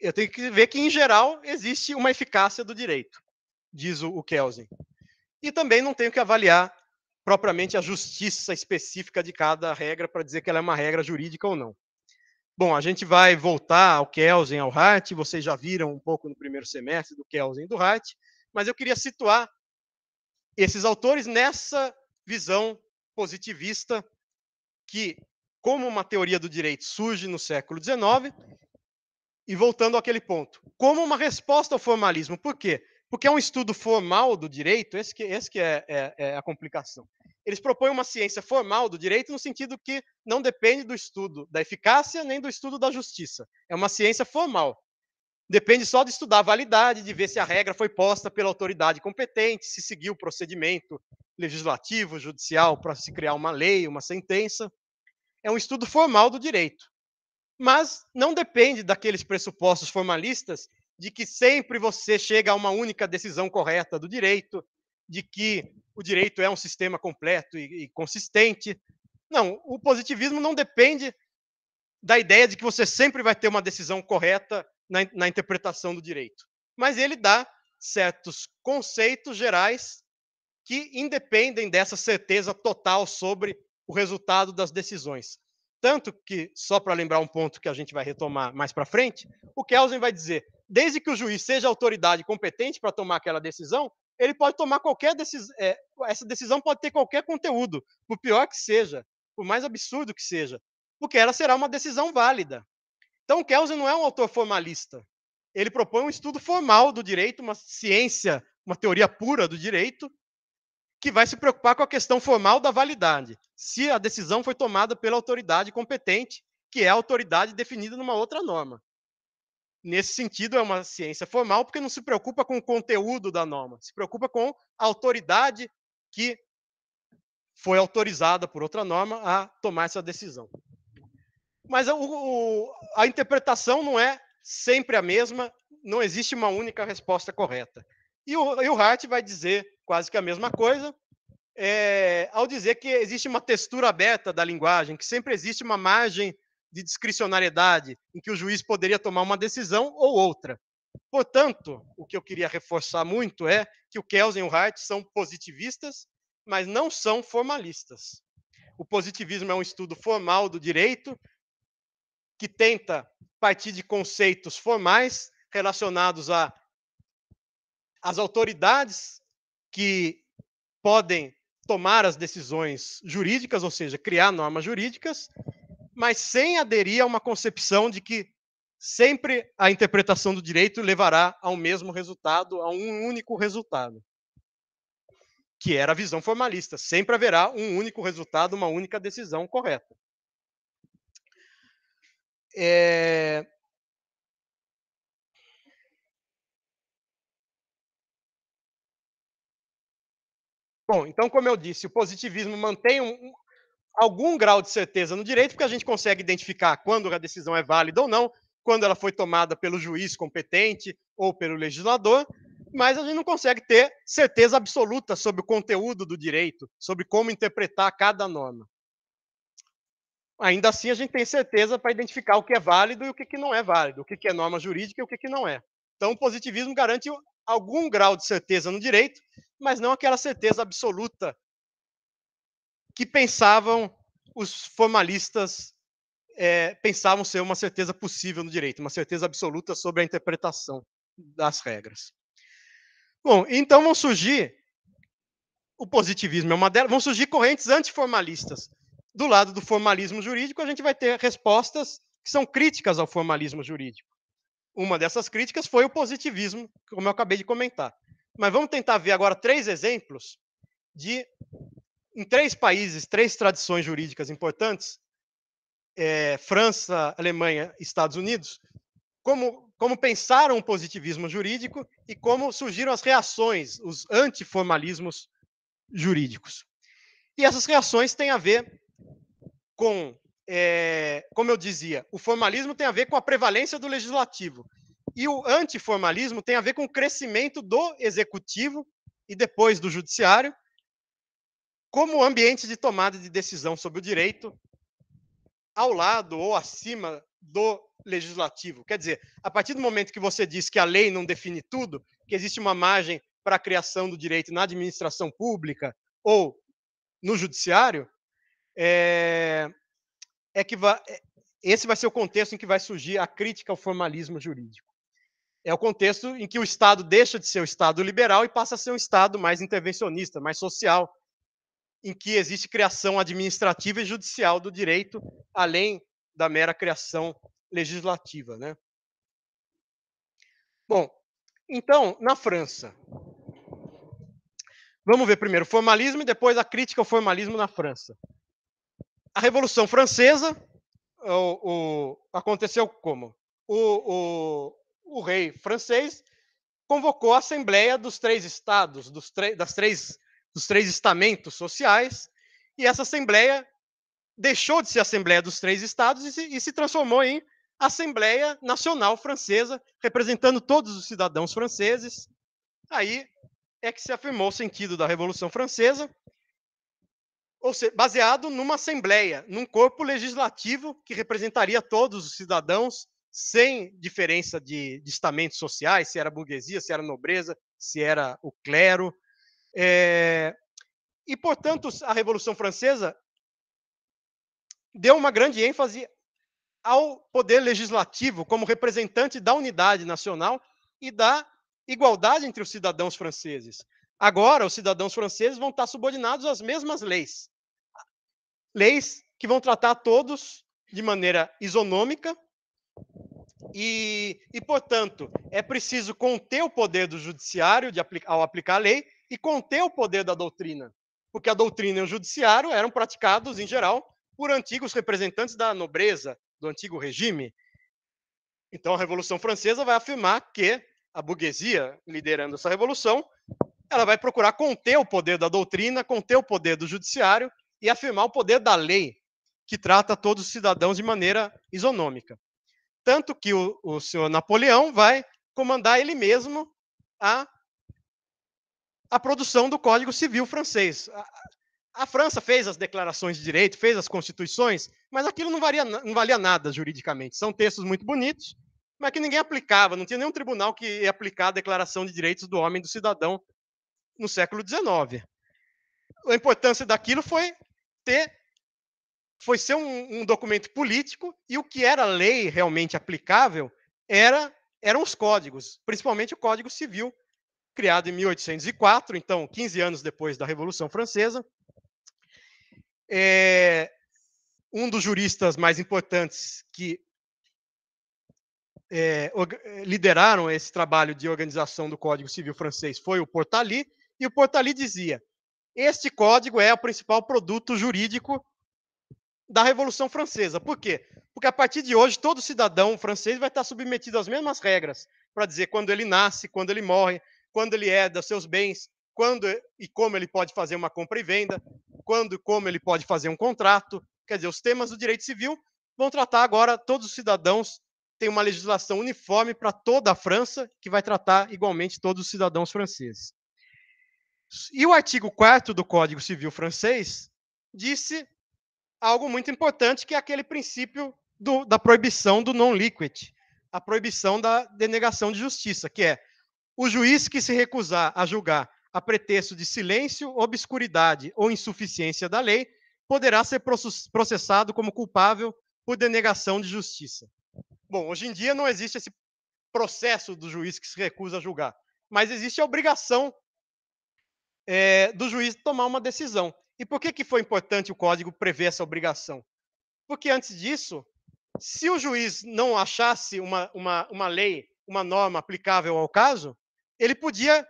A: eu tenho que ver que, em geral, existe uma eficácia do direito, diz o, Kelsen. E também não tenho que avaliar propriamente a justiça específica de cada regra para dizer que ela é uma regra jurídica ou não. Bom, a gente vai voltar ao Kelsen, ao Hart, vocês já viram um pouco no primeiro semestre do Kelsen e do Hart, mas eu queria situar esses autores nessa visão positivista que, como uma teoria do direito, surge no século XIX e voltando àquele ponto, como uma resposta ao formalismo. Por quê? Porque é um estudo formal do direito, esse que, esse que é, é, é a complicação. Eles propõem uma ciência formal do direito no sentido que não depende do estudo da eficácia nem do estudo da justiça. É uma ciência formal. Depende só de estudar a validade, de ver se a regra foi posta pela autoridade competente, se seguiu o procedimento legislativo, judicial para se criar uma lei, uma sentença. É um estudo formal do direito mas não depende daqueles pressupostos formalistas de que sempre você chega a uma única decisão correta do direito, de que o direito é um sistema completo e, e consistente. Não, o positivismo não depende da ideia de que você sempre vai ter uma decisão correta na, na interpretação do direito. Mas ele dá certos conceitos gerais que independem dessa certeza total sobre o resultado das decisões. Tanto que, só para lembrar um ponto que a gente vai retomar mais para frente, o Kelsen vai dizer: desde que o juiz seja autoridade competente para tomar aquela decisão, ele pode tomar qualquer decisão. É, essa decisão pode ter qualquer conteúdo, por pior que seja, por mais absurdo que seja, porque ela será uma decisão válida. Então, Kelsen não é um autor formalista. Ele propõe um estudo formal do direito, uma ciência, uma teoria pura do direito, que vai se preocupar com a questão formal da validade, se a decisão foi tomada pela autoridade competente, que é a autoridade definida numa outra norma. Nesse sentido, é uma ciência formal, porque não se preocupa com o conteúdo da norma, se preocupa com a autoridade que foi autorizada por outra norma a tomar essa decisão. Mas a, o, a interpretação não é sempre a mesma, não existe uma única resposta correta. E o, e o Hart vai dizer quase que a mesma coisa, é, ao dizer que existe uma textura aberta da linguagem, que sempre existe uma margem de discricionariedade em que o juiz poderia tomar uma decisão ou outra. Portanto, o que eu queria reforçar muito é que o Kelsen e o Hart são positivistas, mas não são formalistas. O positivismo é um estudo formal do direito que tenta partir de conceitos formais relacionados a as autoridades que podem tomar as decisões jurídicas, ou seja, criar normas jurídicas, mas sem aderir a uma concepção de que sempre a interpretação do direito levará ao mesmo resultado, a um único resultado. Que era a visão formalista. Sempre haverá um único resultado, uma única decisão correta. É, Bom, então, como eu disse, o positivismo mantém um, um, algum grau de certeza no direito, porque a gente consegue identificar quando a decisão é válida ou não, quando ela foi tomada pelo juiz competente ou pelo legislador, mas a gente não consegue ter certeza absoluta sobre o conteúdo do direito, sobre como interpretar cada norma. Ainda assim, a gente tem certeza para identificar o que é válido e o que não é válido, o que é norma jurídica e o que não é. Então, o positivismo garante algum grau de certeza no direito, mas não aquela certeza absoluta que pensavam os formalistas é, pensavam ser uma certeza possível no direito, uma certeza absoluta sobre a interpretação das regras. Bom, então vão surgir o positivismo é uma delas, vão surgir correntes antiformalistas. Do lado do formalismo jurídico, a gente vai ter respostas que são críticas ao formalismo jurídico. Uma dessas críticas foi o positivismo, como eu acabei de comentar. Mas vamos tentar ver agora três exemplos de, em três países, três tradições jurídicas importantes, é, França, Alemanha, Estados Unidos, como, como pensaram o positivismo jurídico e como surgiram as reações, os antiformalismos jurídicos. E essas reações têm a ver com, é, como eu dizia, o formalismo tem a ver com a prevalência do legislativo. E o antiformalismo tem a ver com o crescimento do executivo e depois do judiciário como ambiente de tomada de decisão sobre o direito ao lado ou acima do legislativo. Quer dizer, a partir do momento que você diz que a lei não define tudo, que existe uma margem para a criação do direito na administração pública ou no judiciário, é, é que vai, é, esse vai ser o contexto em que vai surgir a crítica ao formalismo jurídico. É o contexto em que o Estado deixa de ser o Estado liberal e passa a ser um Estado mais intervencionista, mais social, em que existe criação administrativa e judicial do direito, além da mera criação legislativa. Né? Bom, então, na França, vamos ver primeiro o formalismo e depois a crítica ao formalismo na França. A Revolução Francesa o, o, aconteceu como? O, o, rei francês convocou a Assembleia dos três estados, dos, das três dos três estamentos sociais, e essa Assembleia deixou de ser Assembleia dos Três Estados e se, e se transformou em Assembleia Nacional Francesa, representando todos os cidadãos franceses. Aí é que se afirmou o sentido da Revolução Francesa, ou seja, baseado numa Assembleia, num corpo legislativo que representaria todos os cidadãos, sem diferença de, de estamentos sociais, se era burguesia, se era nobreza, se era o clero, é, e, portanto, a Revolução Francesa deu uma grande ênfase ao poder legislativo como representante da unidade nacional e da igualdade entre os cidadãos franceses. Agora, os cidadãos franceses vão estar subordinados às mesmas leis. Leis que vão tratar todos de maneira isonômica e, e portanto, é preciso conter o poder do judiciário de, ao aplicar a lei e conter o poder da doutrina, porque a doutrina e o judiciário eram praticados, em geral, por antigos representantes da nobreza, do antigo regime. Então, a Revolução Francesa vai afirmar que a burguesia, liderando essa revolução, ela vai procurar conter o poder da doutrina, conter o poder do judiciário e afirmar o poder da lei, que trata todos os cidadãos de maneira isonômica. Tanto que o, o senhor Napoleão vai comandar ele mesmo a a produção do Código Civil francês. A, a, França fez as declarações de direito, fez as constituições, mas aquilo não valia, não valia nada juridicamente. São textos muito bonitos, mas que ninguém aplicava, não tinha nenhum tribunal que ia aplicar a Declaração de Direitos do Homem e do Cidadão no século XIX. A importância daquilo foi ter foi ser um, um, documento político e o que era lei realmente aplicável era eram os códigos, principalmente o Código Civil, criado em 1804, então 15 anos depois da Revolução Francesa. É, um dos juristas mais importantes que é, lideraram esse trabalho de organização do Código Civil francês foi o Portalis, e o Portalis dizia: este código é o principal produto jurídico da Revolução Francesa. Por quê? Porque a partir de hoje todo cidadão francês vai estar submetido às mesmas regras para dizer quando ele nasce, quando ele morre, quando ele herda seus bens, quando e como ele pode fazer uma compra e venda, quando e como ele pode fazer um contrato. Quer dizer, os temas do direito civil vão tratar agora todos os cidadãos tem uma legislação uniforme para toda a França, que vai tratar igualmente todos os cidadãos franceses. E o artigo 4 do Código Civil francês disse algo muito importante, que é aquele princípio do, da proibição do non-liquid, a proibição da denegação de justiça, que é o juiz que se recusar a julgar a pretexto de silêncio, obscuridade ou insuficiência da lei, poderá ser processado como culpável por denegação de justiça. Bom, hoje em dia não existe esse processo do juiz que se recusa a julgar, mas existe a obrigação é, do juiz tomar uma decisão. E por que, que foi importante o código prever essa obrigação? Porque antes disso, se o juiz não achasse uma, uma, uma lei, uma norma aplicável ao caso, ele podia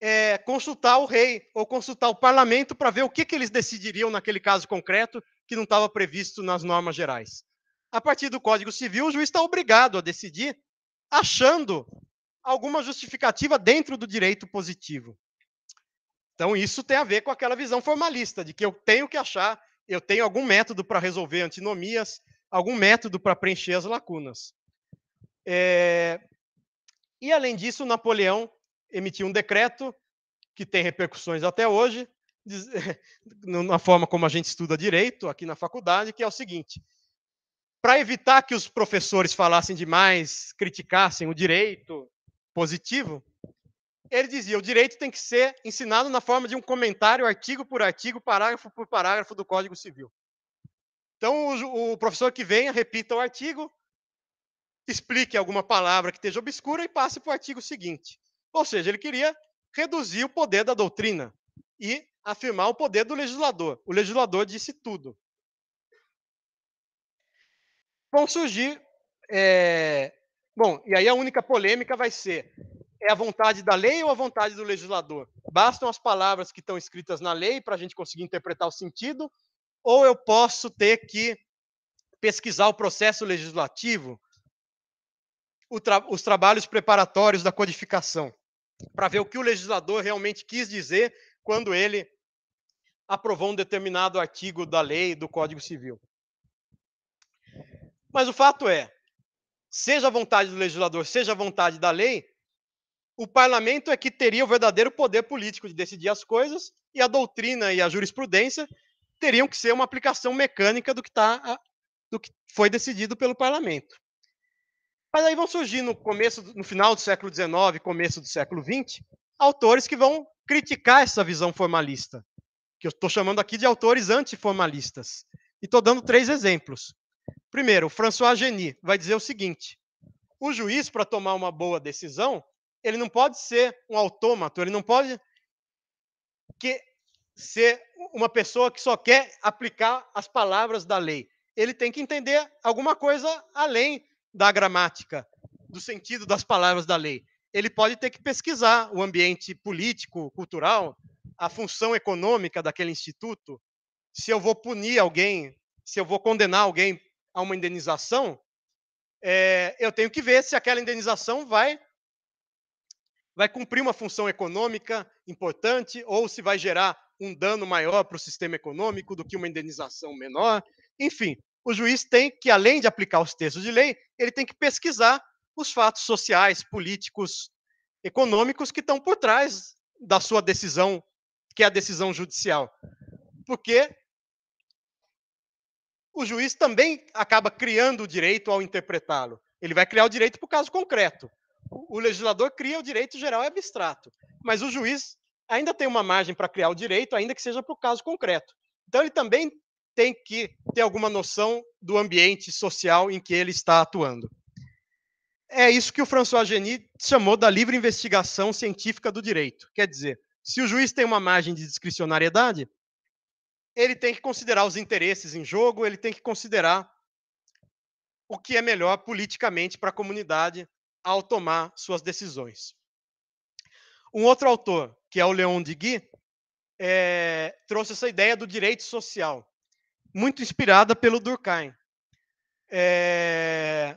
A: é, consultar o rei ou consultar o parlamento para ver o que, que eles decidiriam naquele caso concreto que não estava previsto nas normas gerais. A partir do Código Civil, o juiz está obrigado a decidir achando alguma justificativa dentro do direito positivo. Então, isso tem a ver com aquela visão formalista, de que eu tenho que achar, eu tenho algum método para resolver antinomias, algum método para preencher as lacunas. É... E, além disso, Napoleão emitiu um decreto que tem repercussões até hoje, na forma como a gente estuda direito aqui na faculdade, que é o seguinte: para evitar que os professores falassem demais, criticassem o direito positivo, ele dizia: o direito tem que ser ensinado na forma de um comentário, artigo por artigo, parágrafo por parágrafo do Código Civil. Então, o, o professor que venha, repita o artigo, explique alguma palavra que esteja obscura e passe para o artigo seguinte. Ou seja, ele queria reduzir o poder da doutrina e afirmar o poder do legislador. O legislador disse tudo. Vão surgir. É... Bom, e aí a única polêmica vai ser é a vontade da lei ou a vontade do legislador? Bastam as palavras que estão escritas na lei para a gente conseguir interpretar o sentido? Ou eu posso ter que pesquisar o processo legislativo, tra os trabalhos preparatórios da codificação, para ver o que o legislador realmente quis dizer quando ele aprovou um determinado artigo da lei do Código Civil. Mas o fato é, seja a vontade do legislador, seja a vontade da lei, o parlamento é que teria o verdadeiro poder político de decidir as coisas e a doutrina e a jurisprudência teriam que ser uma aplicação mecânica do que, tá, do que foi decidido pelo parlamento. Mas aí vão surgir no começo, no final do século XIX, começo do século XX, autores que vão criticar essa visão formalista, que eu estou chamando aqui de autores antiformalistas. E estou dando três exemplos. Primeiro, François Geny vai dizer o seguinte: o juiz, para tomar uma boa decisão, ele não pode ser um autômato, ele não pode que ser uma pessoa que só quer aplicar as palavras da lei. Ele tem que entender alguma coisa além da gramática, do sentido das palavras da lei. Ele pode ter que pesquisar o ambiente político, cultural, a função econômica daquele instituto. Se eu vou punir alguém, se eu vou condenar alguém a uma indenização, é, eu tenho que ver se aquela indenização vai vai cumprir uma função econômica importante ou se vai gerar um dano maior para o sistema econômico do que uma indenização menor. Enfim, o juiz tem que, além de aplicar os textos de lei, ele tem que pesquisar os fatos sociais, políticos, econômicos que estão por trás da sua decisão, que é a decisão judicial. Porque o juiz também acaba criando o direito ao interpretá-lo. Ele vai criar o direito para o caso concreto o legislador cria o direito geral e abstrato, mas o juiz ainda tem uma margem para criar o direito, ainda que seja para o caso concreto. Então, ele também tem que ter alguma noção do ambiente social em que ele está atuando. É isso que o François Geny chamou da livre investigação científica do direito. Quer dizer, se o juiz tem uma margem de discricionariedade, ele tem que considerar os interesses em jogo, ele tem que considerar o que é melhor politicamente para a comunidade ao tomar suas decisões. Um outro autor, que é o Leon Digui, é, trouxe essa ideia do direito social, muito inspirada pelo Durkheim. É,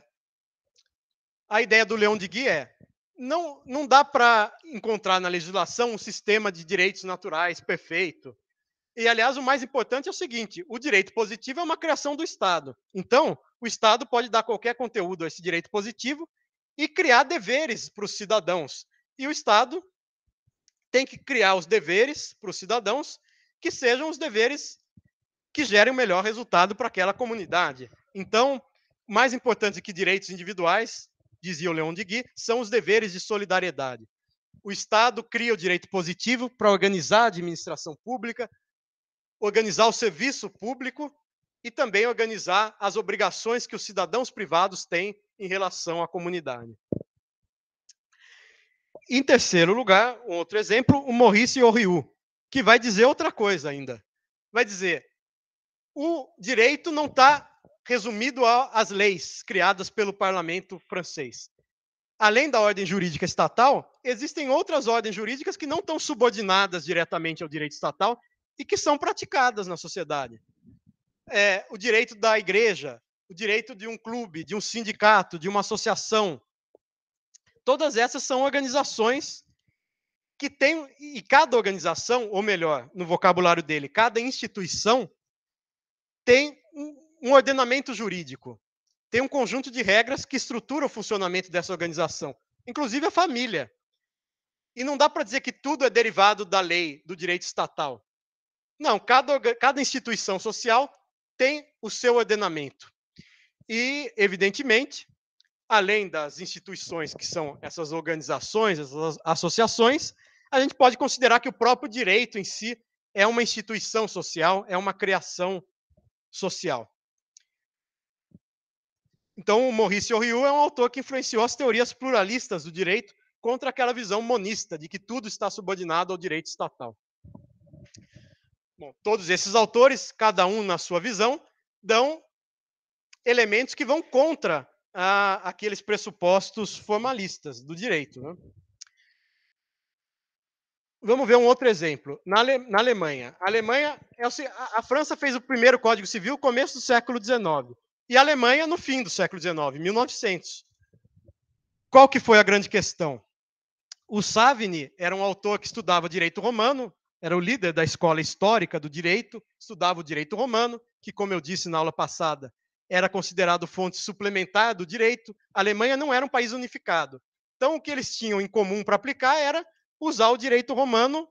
A: a ideia do Leon Digui é não, não dá para encontrar na legislação um sistema de direitos naturais perfeito. E, aliás, o mais importante é o seguinte: o direito positivo é uma criação do Estado. Então, O Estado pode dar qualquer conteúdo a esse direito positivo e criar deveres para os cidadãos. E o Estado tem que criar os deveres para os cidadãos que sejam os deveres que gerem o melhor resultado para aquela comunidade. Então, mais importante que direitos individuais, dizia o Leon de Guy, são os deveres de solidariedade. O Estado cria o direito positivo para organizar a administração pública, organizar o serviço público e também organizar as obrigações que os cidadãos privados têm em relação à comunidade. Em terceiro lugar, outro exemplo, o Maurice Oriu, que vai dizer outra coisa ainda. Vai dizer: o direito não está resumido às leis criadas pelo parlamento francês. Além da ordem jurídica estatal, existem outras ordens jurídicas que não estão subordinadas diretamente ao direito estatal e que são praticadas na sociedade. É, o direito da igreja, o direito de um clube, de um sindicato, de uma associação. Todas essas são organizações que têm, e cada organização, ou melhor, no vocabulário dele, cada instituição tem um ordenamento jurídico, tem um conjunto de regras que estrutura o funcionamento dessa organização, inclusive a família. E não dá para dizer que tudo é derivado da lei, do direito estatal. Não, cada, cada instituição social tem o seu ordenamento. E, evidentemente, além das instituições que são essas organizações, essas associações, a gente pode considerar que o próprio direito em si é uma instituição social, é uma criação social. Então, o Maurice Ryu é um autor que influenciou as teorias pluralistas do direito contra aquela visão monista de que tudo está subordinado ao direito estatal. Bom, todos esses autores, cada um na sua visão, dão elementos que vão contra a, aqueles pressupostos formalistas do direito. Né? Vamos ver um outro exemplo. Na, Ale, na Alemanha. A Alemanha, é a, a França fez o primeiro Código Civil no começo do século XIX e a Alemanha no fim do século XIX, 1900. Qual que foi a grande questão? O Savini era um autor que estudava direito romano, era o líder da escola histórica do direito, estudava o direito romano, que, como eu disse na aula passada, era considerado fonte suplementar do direito. A Alemanha não era um país unificado. Então, o que eles tinham em comum para aplicar era usar o direito romano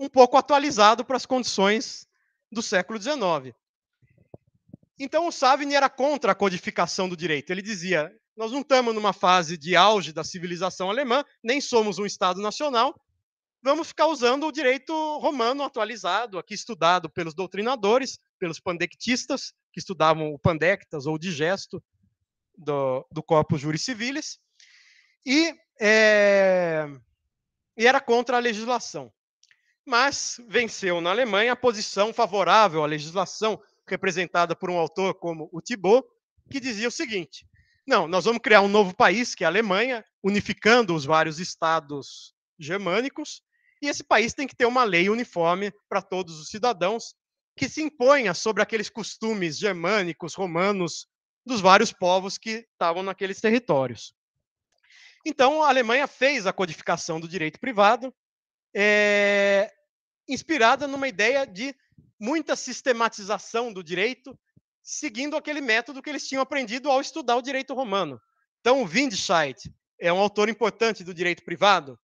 A: um pouco atualizado para as condições do século XIX. Então, o Savini era contra a codificação do direito. Ele dizia: nós não estamos numa fase de auge da civilização alemã, nem somos um Estado nacional, vamos ficar usando o direito romano atualizado, aqui estudado pelos doutrinadores, pelos pandectistas, que estudavam o pandectas ou digesto do, do Corpus Juris Civilis, e, é, e era contra a legislação. Mas venceu na Alemanha a posição favorável à legislação representada por um autor como o Thibault, que dizia o seguinte: não, nós vamos criar um novo país, que é a Alemanha, unificando os vários estados germânicos, e esse país tem que ter uma lei uniforme para todos os cidadãos, que se imponha sobre aqueles costumes germânicos, romanos, dos vários povos que estavam naqueles territórios. Então, a Alemanha fez a codificação do direito privado, é, inspirada numa ideia de muita sistematização do direito, seguindo aquele método que eles tinham aprendido ao estudar o direito romano. Então, o Windscheid é um autor importante do direito privado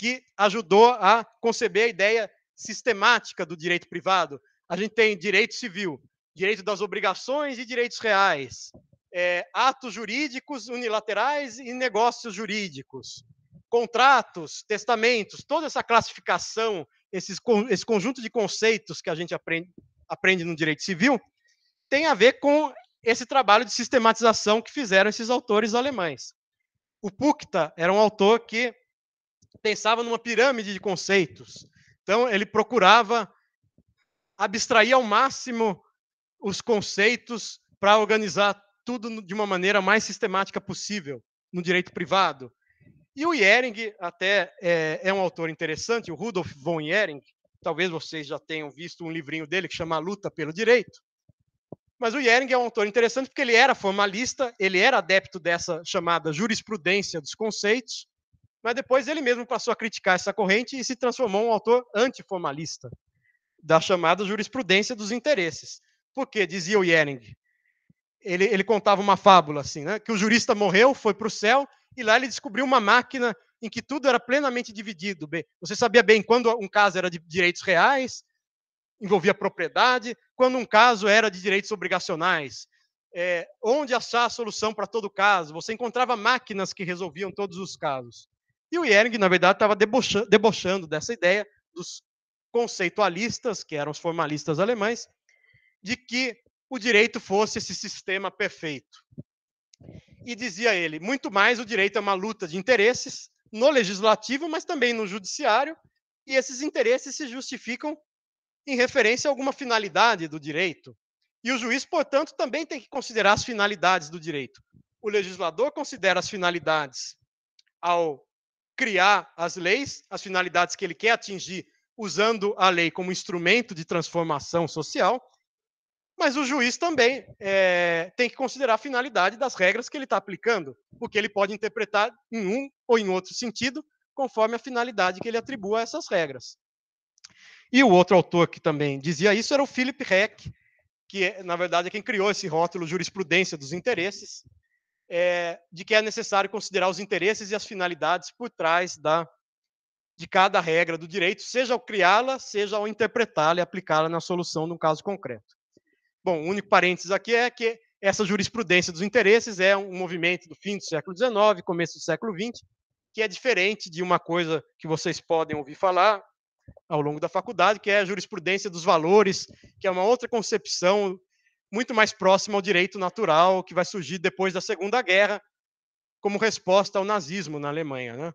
A: que ajudou a conceber a ideia sistemática do direito privado. A gente tem direito civil, direito das obrigações e direitos reais, é, atos jurídicos unilaterais e negócios jurídicos, contratos, testamentos, toda essa classificação esses, esse conjunto de conceitos que a gente aprende, aprende no direito civil tem a ver com esse trabalho de sistematização que fizeram esses autores alemães. O Puchta era um autor que pensava numa pirâmide de conceitos. Então, ele procurava abstrair ao máximo os conceitos para organizar tudo de uma maneira mais sistemática possível no direito privado, e o Jering até é, é, um autor interessante, o Rudolf von Jering. Talvez vocês já tenham visto um livrinho dele que chama A Luta pelo Direito. Mas o Jering é um autor interessante porque ele era formalista, ele era adepto dessa chamada jurisprudência dos conceitos, mas depois ele mesmo passou a criticar essa corrente e se transformou um autor antiformalista da chamada jurisprudência dos interesses. Porque, dizia o Jering, ele, ele contava uma fábula assim, né? Que o jurista morreu, foi para o céu e lá ele descobriu uma máquina em que tudo era plenamente dividido. Você sabia bem quando um caso era de direitos reais, envolvia propriedade, quando um caso era de direitos obrigacionais. É, onde achar a solução para todo caso? Você encontrava máquinas que resolviam todos os casos. E o Ehring, na verdade, estava debochando, debochando dessa ideia dos conceitualistas, que eram os formalistas alemães, de que o direito fosse esse sistema perfeito. E dizia ele, muito mais o direito é uma luta de interesses no legislativo, mas também no judiciário, e esses interesses se justificam em referência a alguma finalidade do direito. E o juiz, portanto, também tem que considerar as finalidades do direito. O legislador considera as finalidades ao criar as leis, as finalidades que ele quer atingir usando a lei como instrumento de transformação social, mas o juiz também é, tem que considerar a finalidade das regras que ele está aplicando, porque ele pode interpretar em um ou em outro sentido, conforme a finalidade que ele atribua a essas regras. E o outro autor que também dizia isso era o Philip Heck, que na verdade é quem criou esse rótulo jurisprudência dos interesses, é, de que é necessário considerar os interesses e as finalidades por trás da, de cada regra do direito, seja ao criá-la, seja ao interpretá-la e aplicá-la na solução de um caso concreto. Bom, o único parênteses aqui é que essa jurisprudência dos interesses é um movimento do fim do século XIX, começo do século XX, que é diferente de uma coisa que vocês podem ouvir falar ao longo da faculdade, que é a jurisprudência dos valores, que é uma outra concepção muito mais próxima ao direito natural, que vai surgir depois da Segunda Guerra, como resposta ao nazismo na Alemanha. Né?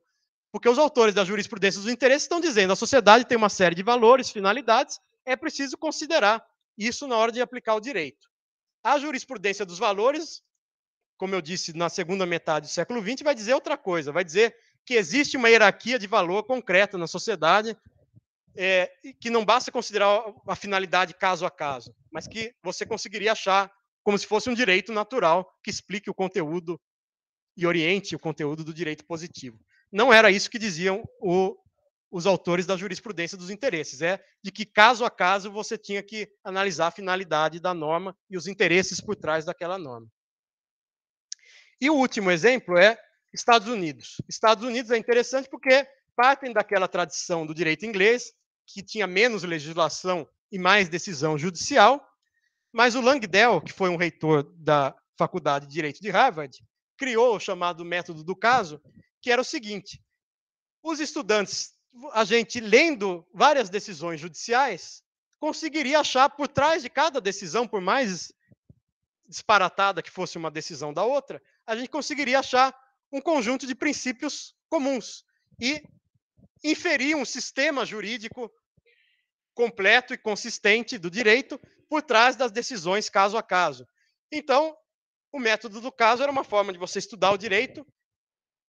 A: Porque os autores da jurisprudência dos interesses estão dizendo a sociedade tem uma série de valores, finalidades, é preciso considerar isso na hora de aplicar o direito. A jurisprudência dos valores, como eu disse na segunda metade do século XX, vai dizer outra coisa, vai dizer que existe uma hierarquia de valor concreta na sociedade, é, que não basta considerar a finalidade caso a caso, mas que você conseguiria achar como se fosse um direito natural que explique o conteúdo e oriente o conteúdo do direito positivo. Não era isso que diziam o os autores da jurisprudência dos interesses, é de que caso a caso você tinha que analisar a finalidade da norma e os interesses por trás daquela norma. E o último exemplo é Estados Unidos. Estados Unidos é interessante porque partem daquela tradição do direito inglês, que tinha menos legislação e mais decisão judicial, mas o Langdell, que foi um reitor da Faculdade de Direito de Harvard, criou o chamado método do caso, que era o seguinte: os estudantes a gente, lendo várias decisões judiciais, conseguiria achar por trás de cada decisão, por mais disparatada que fosse uma decisão da outra, a gente conseguiria achar um conjunto de princípios comuns e inferir um sistema jurídico completo e consistente do direito por trás das decisões caso a caso. Então, o método do caso era uma forma de você estudar o direito,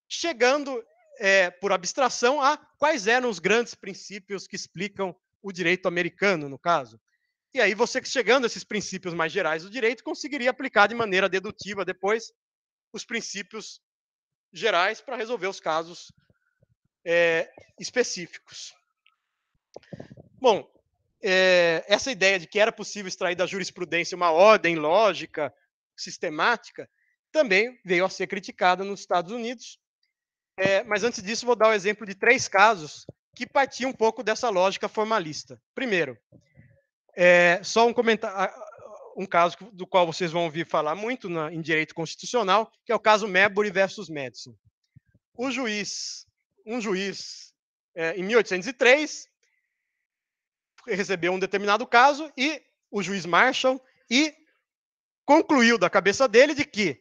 A: chegando é, por abstração, a quais eram os grandes princípios que explicam o direito americano, no caso. E aí você, chegando a esses princípios mais gerais do direito, conseguiria aplicar de maneira dedutiva depois os princípios gerais para resolver os casos é, específicos. Bom, é, essa ideia de que era possível extrair da jurisprudência uma ordem lógica, sistemática, também veio a ser criticada nos Estados Unidos, é, mas antes disso, vou dar o exemplo de três casos que partiam um pouco dessa lógica formalista. Primeiro, é, só um comentário, um caso do qual vocês vão ouvir falar muito na, em direito constitucional, que é o caso Marbury versus Madison. O juiz, um juiz, é, em 1803, recebeu um determinado caso e o juiz Marshall e concluiu da cabeça dele de que,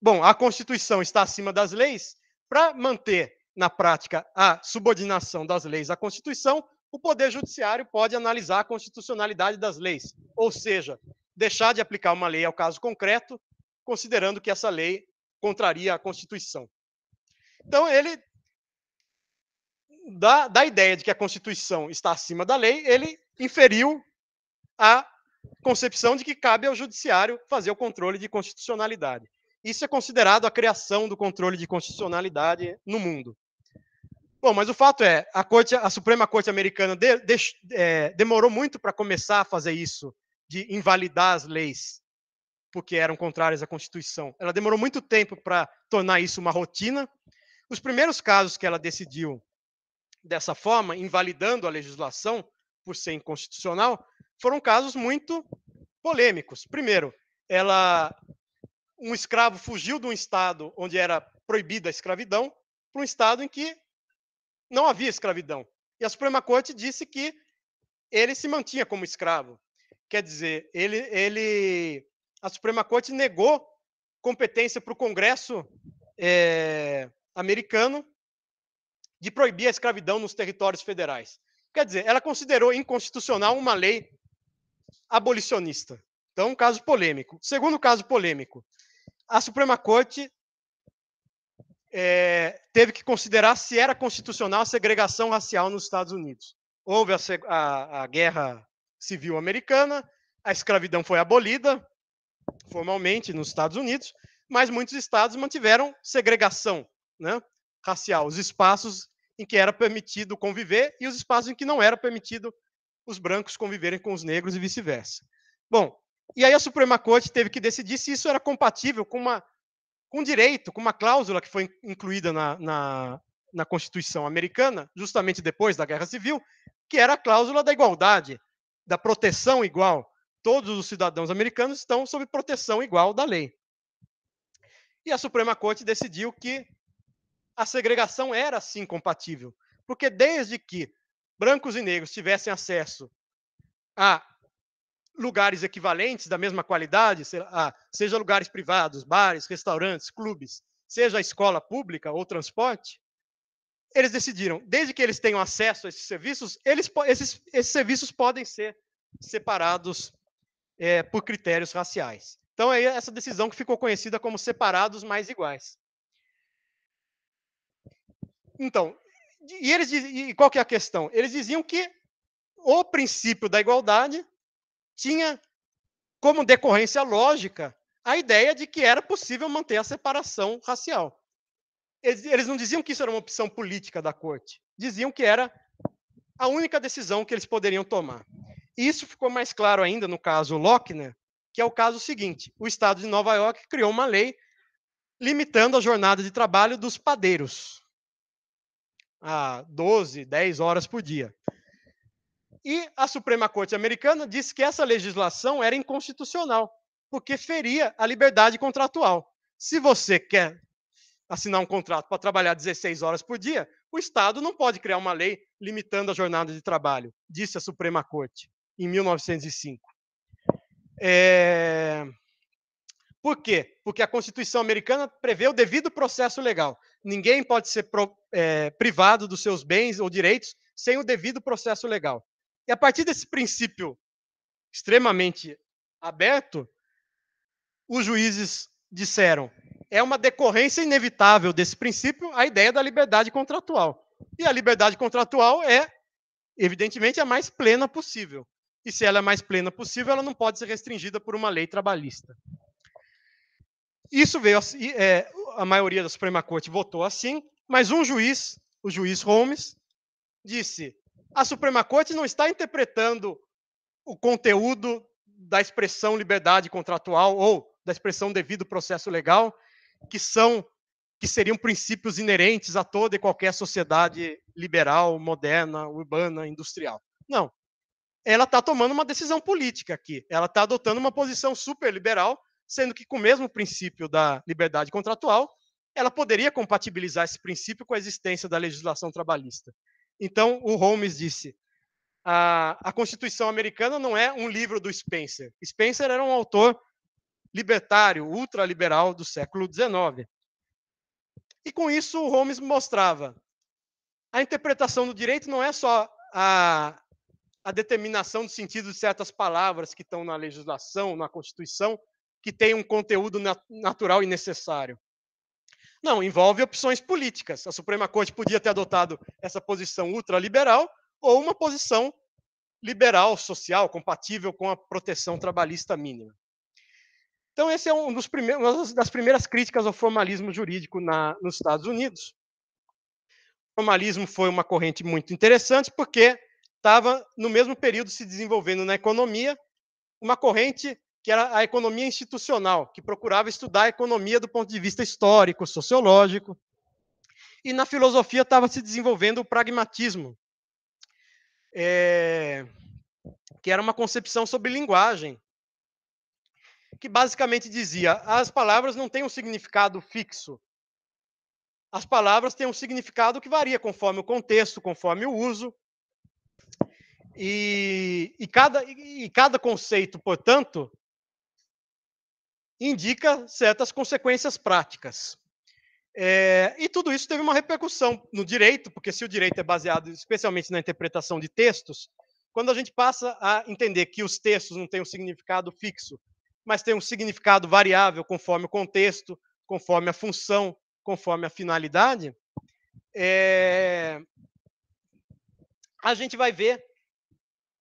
A: bom, a Constituição está acima das leis para manter na prática a subordinação das leis à Constituição, o Poder Judiciário pode analisar a constitucionalidade das leis, ou seja, deixar de aplicar uma lei ao caso concreto, considerando que essa lei contraria a Constituição. Então, ele da, da ideia de que a Constituição está acima da lei, ele inferiu a concepção de que cabe ao Judiciário fazer o controle de constitucionalidade. Isso é considerado a criação do controle de constitucionalidade no mundo. Bom, mas o fato é, a, Corte, a Suprema Corte Americana de, de, é, demorou muito para começar a fazer isso, de invalidar as leis porque eram contrárias à Constituição. Ela demorou muito tempo para tornar isso uma rotina. Os primeiros casos que ela decidiu dessa forma, invalidando a legislação por ser inconstitucional, foram casos muito polêmicos. Primeiro, ela um escravo fugiu de um estado onde era proibida a escravidão para um estado em que não havia escravidão. E a Suprema Corte disse que ele se mantinha como escravo. Quer dizer, ele, ele a Suprema Corte negou competência para o Congresso é, americano de proibir a escravidão nos territórios federais. Quer dizer, ela considerou inconstitucional uma lei abolicionista. Então, um caso polêmico. Segundo caso polêmico, a Suprema Corte é, teve que considerar se era constitucional a segregação racial nos Estados Unidos. Houve a, a, a Guerra Civil Americana, a escravidão foi abolida formalmente nos Estados Unidos, mas muitos estados mantiveram segregação né, racial, os espaços em que era permitido conviver e os espaços em que não era permitido os brancos conviverem com os negros e vice-versa. Bom, e aí a Suprema Corte teve que decidir se isso era compatível com uma com direito, com uma cláusula que foi incluída na, na, na Constituição americana, justamente depois da Guerra Civil, que era a cláusula da igualdade, da proteção igual. Todos os cidadãos americanos estão sob proteção igual da lei. E a Suprema Corte decidiu que a segregação era sim compatível, porque desde que brancos e negros tivessem acesso a lugares equivalentes da mesma qualidade, seja lugares privados, bares, restaurantes, clubes, seja escola pública ou transporte, eles decidiram, desde que eles tenham acesso a esses serviços, eles, esses, esses serviços podem ser separados é, por critérios raciais. Então, é essa decisão que ficou conhecida como separados mais iguais. Então, e, eles, e qual que é a questão? Eles diziam que o princípio da igualdade tinha como decorrência lógica a ideia de que era possível manter a separação racial. Eles, eles não diziam que isso era uma opção política da corte, diziam que era a única decisão que eles poderiam tomar. E isso ficou mais claro ainda no caso Lochner, que é o caso seguinte: o estado de Nova York criou uma lei limitando a jornada de trabalho dos padeiros a 12, 10 horas por dia. E a Suprema Corte Americana disse que essa legislação era inconstitucional, porque feria a liberdade contratual. Se você quer assinar um contrato para trabalhar 16 horas por dia, o Estado não pode criar uma lei limitando a jornada de trabalho, disse a Suprema Corte em 1905. É... Por quê? Porque a Constituição americana prevê o devido processo legal. Ninguém pode ser pro, é, privado dos seus bens ou direitos sem o devido processo legal. E a partir desse princípio extremamente aberto, os juízes disseram: é uma decorrência inevitável desse princípio a ideia da liberdade contratual. E a liberdade contratual é, evidentemente, a mais plena possível. E se ela é mais plena possível, ela não pode ser restringida por uma lei trabalhista. Isso veio, é, a maioria da Suprema Corte votou assim, mas um juiz, o juiz Holmes, disse: a Suprema Corte não está interpretando o conteúdo da expressão liberdade contratual ou da expressão devido processo legal, que são que seriam princípios inerentes a toda e qualquer sociedade liberal, moderna, urbana, industrial. Não. Ela está tomando uma decisão política aqui. Ela está adotando uma posição super liberal, sendo que com o mesmo princípio da liberdade contratual, ela poderia compatibilizar esse princípio com a existência da legislação trabalhista. Então, o Holmes disse: a, a Constituição americana não é um livro do Spencer. Spencer era um autor libertário, ultraliberal do século XIX. E com isso, o Holmes mostrava a interpretação do direito não é só a, a determinação do sentido de certas palavras que estão na legislação, na Constituição, que tem um conteúdo natural e necessário. Não, envolve opções políticas. A Suprema Corte podia ter adotado essa posição ultraliberal ou uma posição liberal, social, compatível com a proteção trabalhista mínima. Então, esse é um dos uma das primeiras críticas ao formalismo jurídico na, nos Estados Unidos. O formalismo foi uma corrente muito interessante porque estava no mesmo período se desenvolvendo na economia uma corrente que era a economia institucional, que procurava estudar a economia do ponto de vista histórico, sociológico. E na filosofia estava se desenvolvendo o pragmatismo, é, que era uma concepção sobre linguagem, que basicamente dizia: as palavras não têm um significado fixo. As palavras têm um significado que varia conforme o contexto, conforme o uso. E, e, cada, e cada conceito, portanto, indica certas consequências práticas. É, e tudo isso teve uma repercussão no direito, porque se o direito é baseado especialmente na interpretação de textos, quando a gente passa a entender que os textos não têm um significado fixo, mas têm um significado variável conforme o contexto, conforme a função, conforme a finalidade, é, a gente vai ver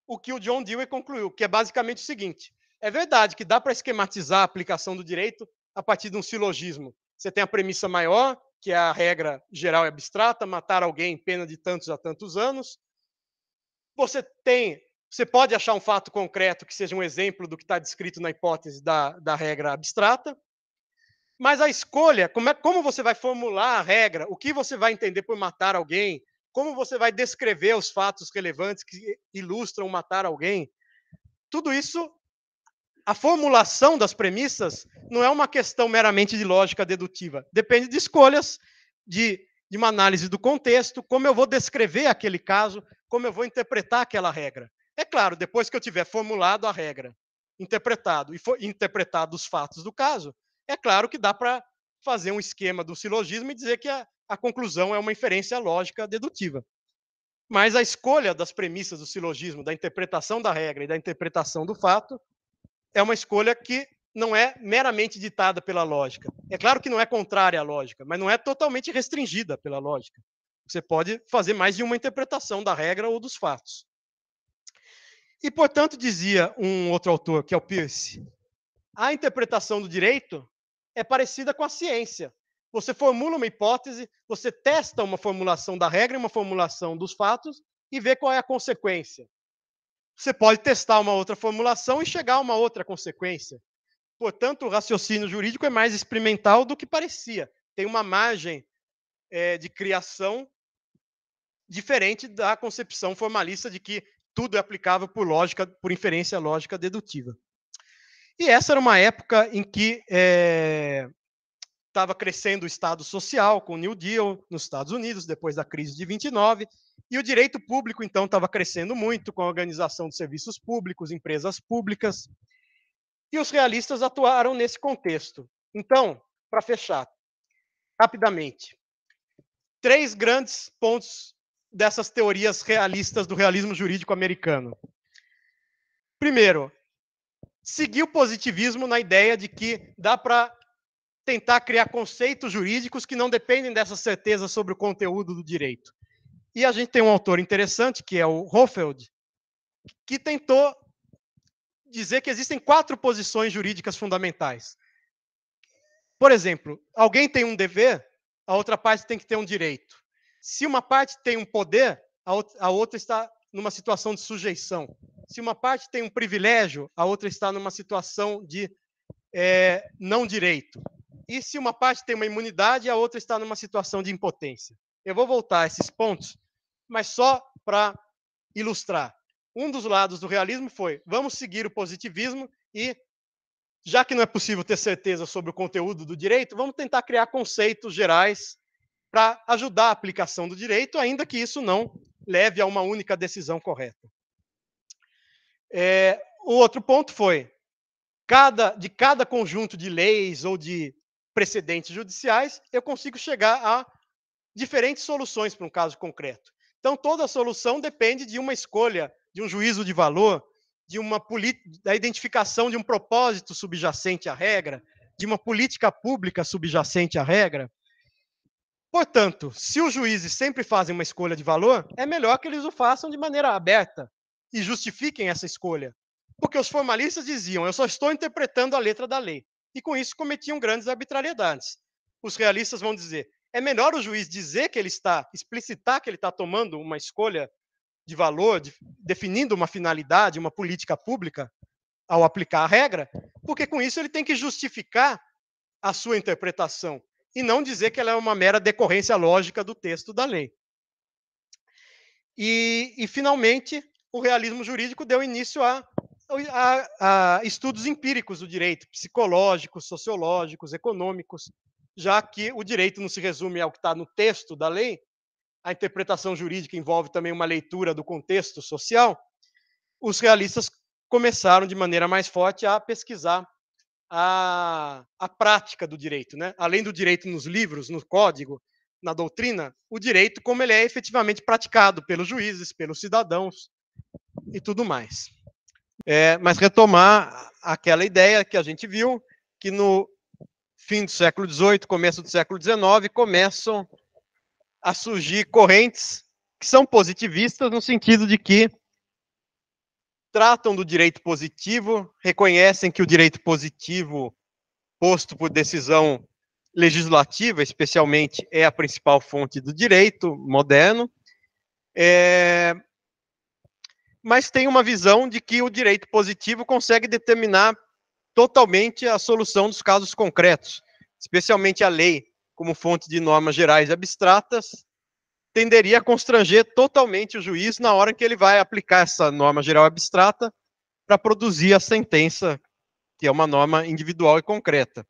A: o que o John Dewey concluiu, que é basicamente o seguinte: é verdade que dá para esquematizar a aplicação do direito a partir de um silogismo. Você tem a premissa maior, que é a regra geral e abstrata, matar alguém pena de tantos a tantos anos. Você tem, você pode achar um fato concreto que seja um exemplo do que está descrito na hipótese da, da regra abstrata, mas a escolha, como, é, como você vai formular a regra, o que você vai entender por matar alguém, como você vai descrever os fatos relevantes que ilustram matar alguém, tudo isso a formulação das premissas não é uma questão meramente de lógica dedutiva. Depende de escolhas, de, de uma análise do contexto, como eu vou descrever aquele caso, como eu vou interpretar aquela regra. É claro, depois que eu tiver formulado a regra, interpretado e for, interpretado os fatos do caso, é claro que dá para fazer um esquema do silogismo e dizer que a, a conclusão é uma inferência lógica dedutiva. Mas a escolha das premissas do silogismo, da interpretação da regra e da interpretação do fato, é uma escolha que não é meramente ditada pela lógica. É claro que não é contrária à lógica, mas não é totalmente restringida pela lógica. Você pode fazer mais de uma interpretação da regra ou dos fatos. E, portanto, dizia um outro autor, que é o Peirce, a interpretação do direito é parecida com a ciência. Você formula uma hipótese, você testa uma formulação da regra e uma formulação dos fatos e vê qual é a consequência você pode testar uma outra formulação e chegar a uma outra consequência. Portanto, o raciocínio jurídico é mais experimental do que parecia. Tem uma margem é, de criação diferente da concepção formalista de que tudo é aplicável por lógica, por inferência lógica dedutiva. E essa era uma época em que estava é, crescendo o Estado social com o New Deal nos Estados Unidos, depois da crise de 29, e o direito público, então, estava crescendo muito com a organização de serviços públicos, empresas públicas, e os realistas atuaram nesse contexto. Então, para fechar, rapidamente, três grandes pontos dessas teorias realistas do realismo jurídico americano. Primeiro, seguir o positivismo na ideia de que dá para tentar criar conceitos jurídicos que não dependem dessa certeza sobre o conteúdo do direito. E a gente tem um autor interessante, que é o Hofeld, que tentou dizer que existem quatro posições jurídicas fundamentais. Por exemplo, alguém tem um dever, a outra parte tem que ter um direito. Se uma parte tem um poder, a outra está numa situação de sujeição. Se uma parte tem um privilégio, a outra está numa situação de é, não direito. E se uma parte tem uma imunidade, a outra está numa situação de impotência. Eu vou voltar a esses pontos mas só para ilustrar. Um dos lados do realismo foi: vamos seguir o positivismo e, já que não é possível ter certeza sobre o conteúdo do direito, vamos tentar criar conceitos gerais para ajudar a aplicação do direito, ainda que isso não leve a uma única decisão correta. É, o outro ponto foi: cada, de cada conjunto de leis ou de precedentes judiciais, eu consigo chegar a diferentes soluções para um caso concreto. Então, toda solução depende de uma escolha, de um juízo de valor, de uma da identificação de um propósito subjacente à regra, de uma política pública subjacente à regra. Portanto, se os juízes sempre fazem uma escolha de valor, é melhor que eles o façam de maneira aberta e justifiquem essa escolha. Porque os formalistas diziam, eu só estou interpretando a letra da lei. E com isso cometiam grandes arbitrariedades. Os realistas vão dizer, é melhor o juiz dizer que ele está, explicitar que ele está tomando uma escolha de valor, de, definindo uma finalidade, uma política pública, ao aplicar a regra, porque com isso ele tem que justificar a sua interpretação e não dizer que ela é uma mera decorrência lógica do texto da lei. E, e finalmente, o realismo jurídico deu início a, a, a estudos empíricos do direito, psicológicos, sociológicos, econômicos, já que o direito não se resume ao que está no texto da lei, a interpretação jurídica envolve também uma leitura do contexto social, os realistas começaram de maneira mais forte a pesquisar a, a prática do direito. Né? Além do direito nos livros, no código, na doutrina, o direito como ele é efetivamente praticado pelos juízes, pelos cidadãos e tudo mais. É, mas retomar aquela ideia que a gente viu, que no fim do século XVIII, começo do século XIX, começam a surgir correntes que são positivistas no sentido de que tratam do direito positivo, reconhecem que o direito positivo posto por decisão legislativa, especialmente, é a principal fonte do direito moderno, é, mas tem uma visão de que o direito positivo consegue determinar totalmente a solução dos casos concretos, especialmente a lei como fonte de normas gerais abstratas, tenderia a constranger totalmente o juiz na hora que ele vai aplicar essa norma geral abstrata para produzir a sentença, que é uma norma individual e concreta.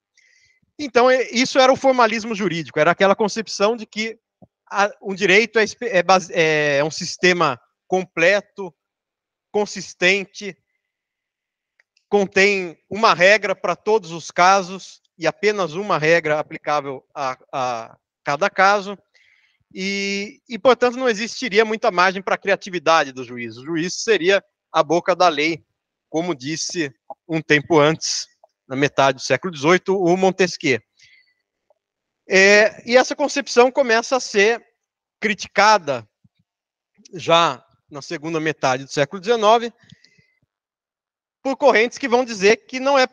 A: Então, isso era o formalismo jurídico, era aquela concepção de que um direito é, é, é um sistema completo, consistente, contém uma regra para todos os casos e apenas uma regra aplicável a, a cada caso, e, e, portanto, não existiria muita margem para a criatividade do juiz. O juiz seria a boca da lei, como disse um tempo antes, na metade do século XVIII, o Montesquieu. É, e essa concepção começa a ser criticada já na segunda metade do século XIX por correntes que vão dizer que não é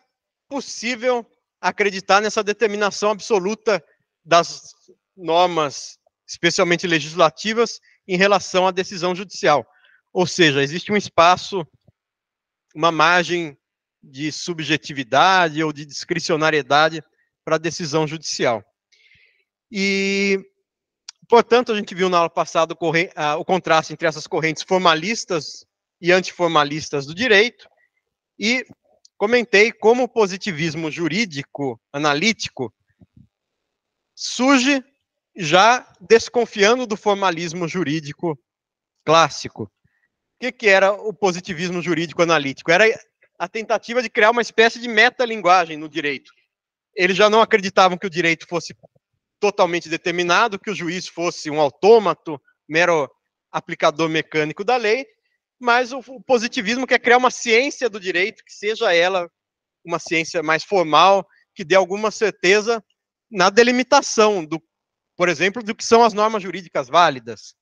A: possível acreditar nessa determinação absoluta das normas, especialmente legislativas, em relação à decisão judicial. Ou seja, existe um espaço, uma margem de subjetividade ou de discricionariedade para a decisão judicial. E, portanto, a gente viu na aula passada o, o contraste entre essas correntes formalistas e antiformalistas do direito, e comentei como o positivismo jurídico analítico surge já desconfiando do formalismo jurídico clássico. O que, que era o positivismo jurídico analítico? Era a tentativa de criar uma espécie de metalinguagem no direito. Eles já não acreditavam que o direito fosse totalmente determinado, que o juiz fosse um autômato, mero aplicador mecânico da lei, mas o, positivismo quer criar uma ciência do direito, que seja ela uma ciência mais formal, que dê alguma certeza na delimitação, do, por exemplo, do que são as normas jurídicas válidas,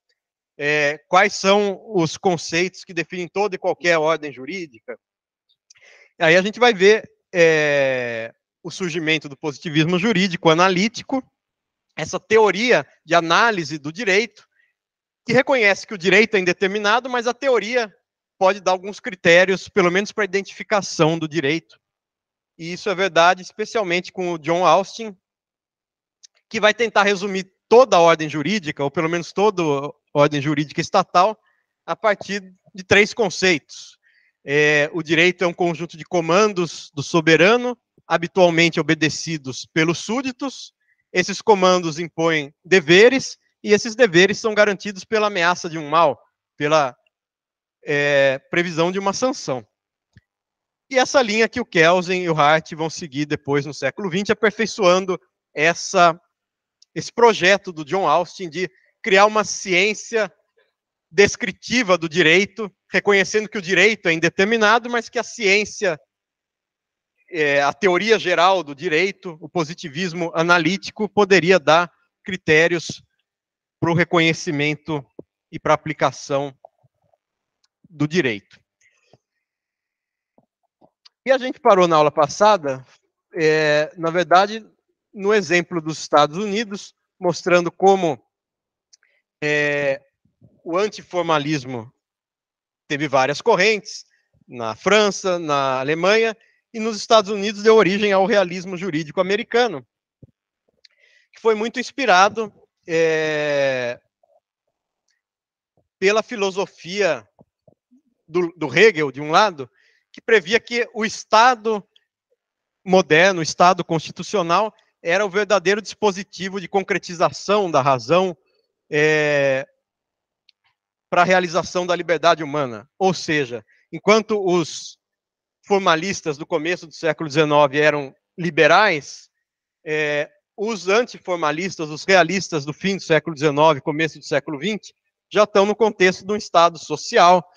A: é, quais são os conceitos que definem toda e qualquer ordem jurídica. Aí a gente vai ver é, o surgimento do positivismo jurídico analítico, essa teoria de análise do direito, que reconhece que o direito é indeterminado, mas a teoria pode dar alguns critérios, pelo menos para identificação do direito. E isso é verdade, especialmente com o John Austin, que vai tentar resumir toda a ordem jurídica, ou pelo menos toda a ordem jurídica estatal, a partir de três conceitos. É, o direito é um conjunto de comandos do soberano, habitualmente obedecidos pelos súditos. Esses comandos impõem deveres, e esses deveres são garantidos pela ameaça de um mal, pela é, previsão de uma sanção. E essa linha que o Kelsen e o Hart vão seguir depois no século XX, aperfeiçoando essa, esse projeto do John Austin de criar uma ciência descritiva do direito, reconhecendo que o direito é indeterminado, mas que a ciência, é, a teoria geral do direito, o positivismo analítico, poderia dar critérios para o reconhecimento e para a aplicação do direito. E a gente parou na aula passada, é, na verdade, no exemplo dos Estados Unidos, mostrando como é, o antiformalismo teve várias correntes, na França, na Alemanha e nos Estados Unidos deu origem ao realismo jurídico americano, que foi muito inspirado é, pela filosofia do, do Hegel, de um lado, que previa que o Estado moderno, o Estado constitucional, era o verdadeiro dispositivo de concretização da razão é, para a realização da liberdade humana. Ou seja, enquanto os formalistas do começo do século XIX eram liberais, é, os antiformalistas, os realistas do fim do século XIX, começo do século XX, já estão no contexto de um Estado social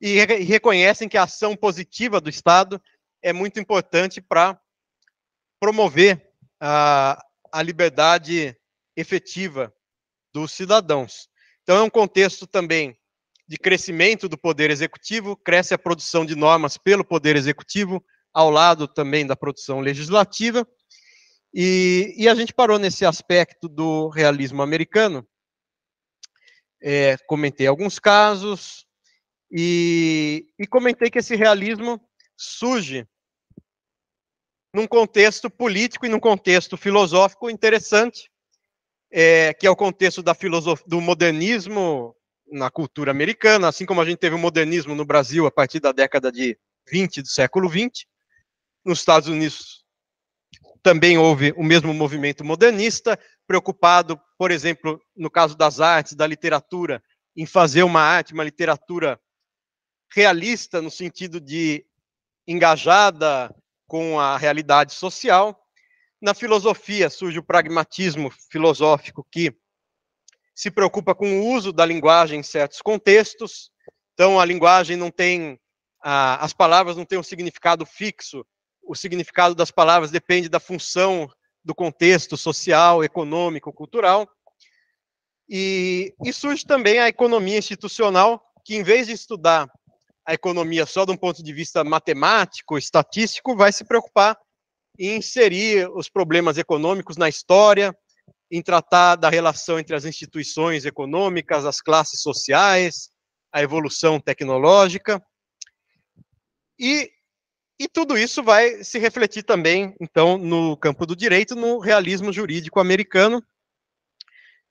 A: e, re e reconhecem que a ação positiva do Estado é muito importante para promover a, a liberdade efetiva dos cidadãos. Então, é um contexto também de crescimento do poder executivo, cresce a produção de normas pelo poder executivo, ao lado também da produção legislativa, e, e a gente parou nesse aspecto do realismo americano. É, comentei alguns casos, e, e comentei que esse realismo surge num contexto político e num contexto filosófico interessante, é, que é o contexto da do modernismo na cultura americana, assim como a gente teve o modernismo no Brasil a partir da década de 20 do século 20. Nos Estados Unidos também houve o mesmo movimento modernista, preocupado, por exemplo, no caso das artes, da literatura, em fazer uma arte, uma literatura realista no sentido de engajada com a realidade social. Na filosofia surge o pragmatismo filosófico que se preocupa com o uso da linguagem em certos contextos. Então, a linguagem não tem, as palavras não têm um significado fixo. O significado das palavras depende da função do contexto social, econômico, cultural. E, e surge também a economia institucional, que em vez de estudar a economia só de um ponto de vista matemático, estatístico, vai se preocupar em inserir os problemas econômicos na história, em tratar da relação entre as instituições econômicas, as classes sociais, a evolução tecnológica. E, e tudo isso vai se refletir também, então, no campo do direito, no realismo jurídico americano.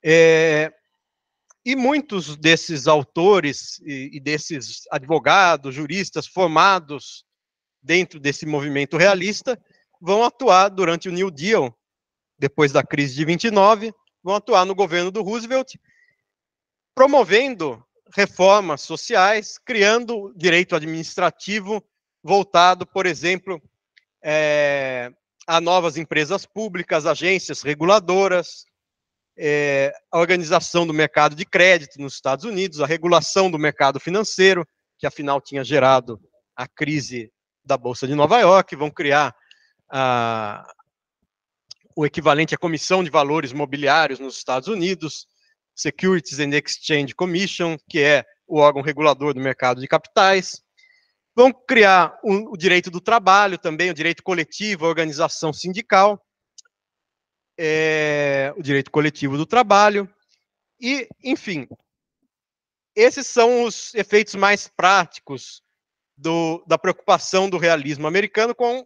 A: É, e muitos desses autores e, e desses advogados, juristas formados dentro desse movimento realista vão atuar durante o New Deal, depois da crise de 29, vão atuar no governo do Roosevelt, promovendo reformas sociais, criando direito administrativo voltado, por exemplo, é, a novas empresas públicas, agências reguladoras, é, a organização do mercado de crédito nos Estados Unidos, a regulação do mercado financeiro, que afinal tinha gerado a crise da Bolsa de Nova York, vão criar a, o equivalente à Comissão de Valores Mobiliários nos Estados Unidos, Securities and Exchange Commission, que é o órgão regulador do mercado de capitais. Vão criar o, o direito do trabalho também, o direito coletivo, a organização sindical, é, o direito coletivo do trabalho, e, enfim, esses são os efeitos mais práticos do, da preocupação do realismo americano com,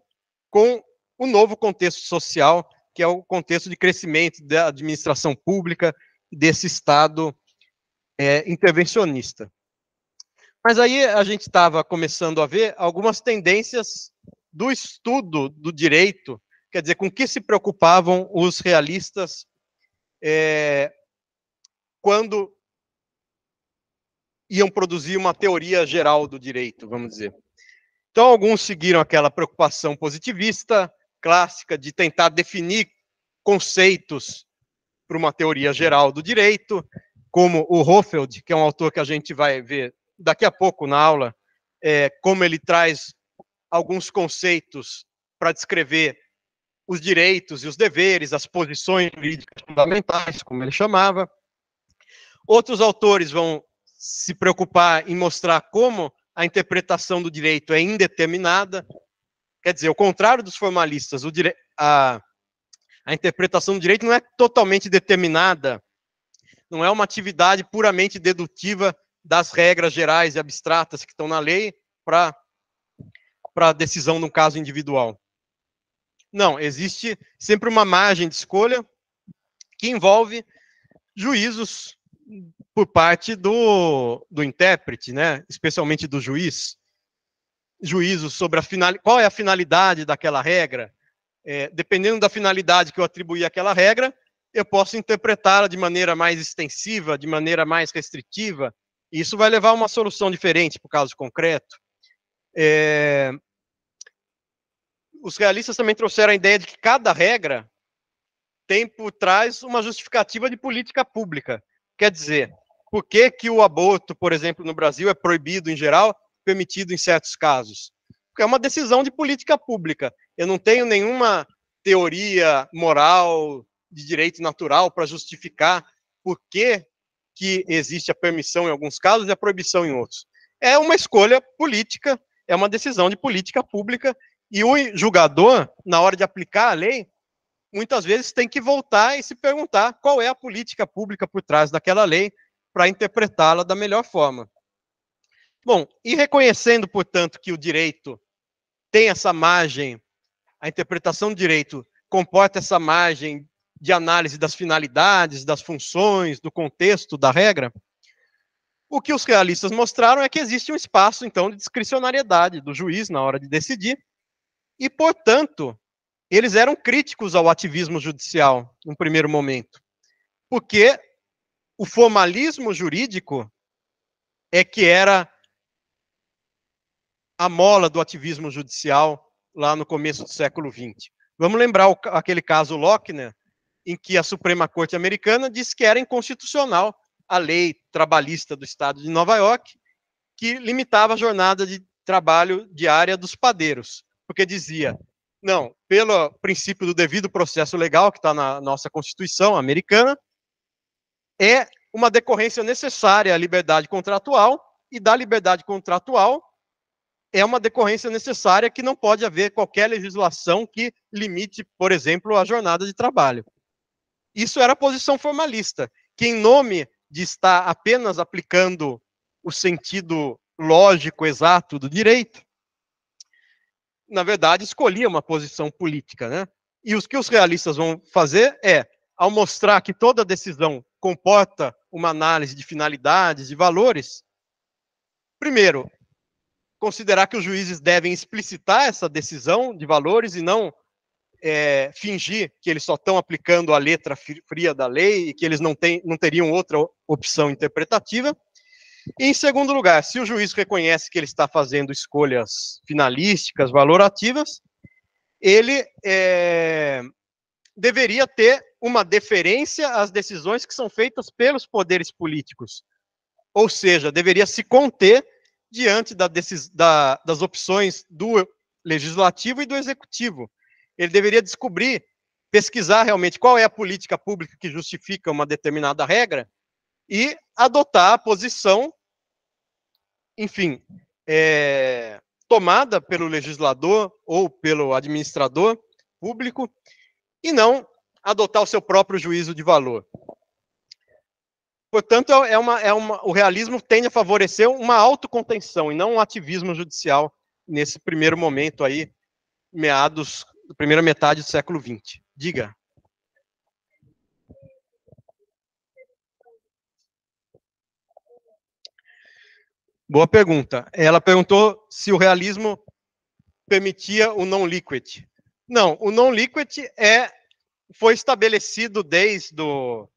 A: com o novo contexto social, que é o contexto de crescimento da administração pública desse Estado é, intervencionista. Mas aí a gente estava começando a ver algumas tendências do estudo do direito quer dizer, com que se preocupavam os realistas é, quando iam produzir uma teoria geral do direito, vamos dizer. Então, alguns seguiram aquela preocupação positivista clássica de tentar definir conceitos para uma teoria geral do direito, como o Hofeld, que é um autor que a gente vai ver daqui a pouco na aula, é, como ele traz alguns conceitos para descrever os direitos e os deveres, as posições jurídicas fundamentais, como ele chamava. Outros autores vão se preocupar em mostrar como a interpretação do direito é indeterminada, quer dizer, ao contrário dos formalistas, dire... a... a interpretação do direito não é totalmente determinada, não é uma atividade puramente dedutiva das regras gerais e abstratas que estão na lei, para a decisão num caso individual. Não, existe sempre uma margem de escolha que envolve juízos por parte do, do intérprete, né? especialmente do juiz. Juízos sobre a final, qual é a finalidade daquela regra. É, dependendo da finalidade que eu atribuir àquela regra, eu posso interpretá-la de maneira mais extensiva, de maneira mais restritiva. Isso vai levar a uma solução diferente para o caso concreto. É, os realistas também trouxeram a ideia de que cada regra tem por trás uma justificativa de política pública. Quer dizer, por que, que o aborto, por exemplo, no Brasil é proibido em geral, permitido em certos casos? Porque é uma decisão de política pública. Eu não tenho nenhuma teoria moral de direito natural para justificar por que, que existe a permissão em alguns casos e a proibição em outros. É uma escolha política, é uma decisão de política pública e o julgador, na hora de aplicar a lei, muitas vezes tem que voltar e se perguntar qual é a política pública por trás daquela lei para interpretá-la da melhor forma. Bom, e reconhecendo, portanto, que o direito tem essa margem, a interpretação do direito comporta essa margem de análise das finalidades, das funções, do contexto da regra, o que os realistas mostraram é que existe um espaço, então, de discricionariedade do juiz na hora de decidir, e, portanto, eles eram críticos ao ativismo judicial, no primeiro momento, porque o formalismo jurídico é que era a mola do ativismo judicial lá no começo do século XX. Vamos lembrar o, aquele caso Lochner, em que a Suprema Corte Americana disse que era inconstitucional a lei trabalhista do Estado de Nova York, que limitava a jornada de trabalho diária dos padeiros porque dizia, não, pelo princípio do devido processo legal, que está na nossa Constituição americana, é uma decorrência necessária à liberdade contratual, e da liberdade contratual é uma decorrência necessária que não pode haver qualquer legislação que limite, por exemplo, a jornada de trabalho. Isso era a posição formalista, que em nome de estar apenas aplicando o sentido lógico exato do direito, na verdade, escolhia uma posição política, né? E o que os realistas vão fazer é, ao mostrar que toda decisão comporta uma análise de finalidades, de valores, primeiro, considerar que os juízes devem explicitar essa decisão de valores e não é, fingir que eles só estão aplicando a letra fria da lei e que eles não, têm, não teriam outra opção interpretativa. E, em segundo lugar, se o juiz reconhece que ele está fazendo escolhas finalísticas, valorativas, ele é, deveria ter uma deferência às decisões que são feitas pelos poderes políticos. Ou seja, deveria se conter diante da da, das opções do legislativo e do executivo. Ele deveria descobrir, pesquisar realmente qual é a política pública que justifica uma determinada regra e adotar a posição enfim, é, tomada pelo legislador ou pelo administrador público e não adotar o seu próprio juízo de valor. Portanto, é uma, é uma, o realismo tende a favorecer uma autocontenção e não um ativismo judicial nesse primeiro momento aí, meados, primeira metade do século XX. Diga. Boa pergunta. Ela perguntou se o realismo permitia o non-liquid. Não, o non-liquid é foi estabelecido desde o,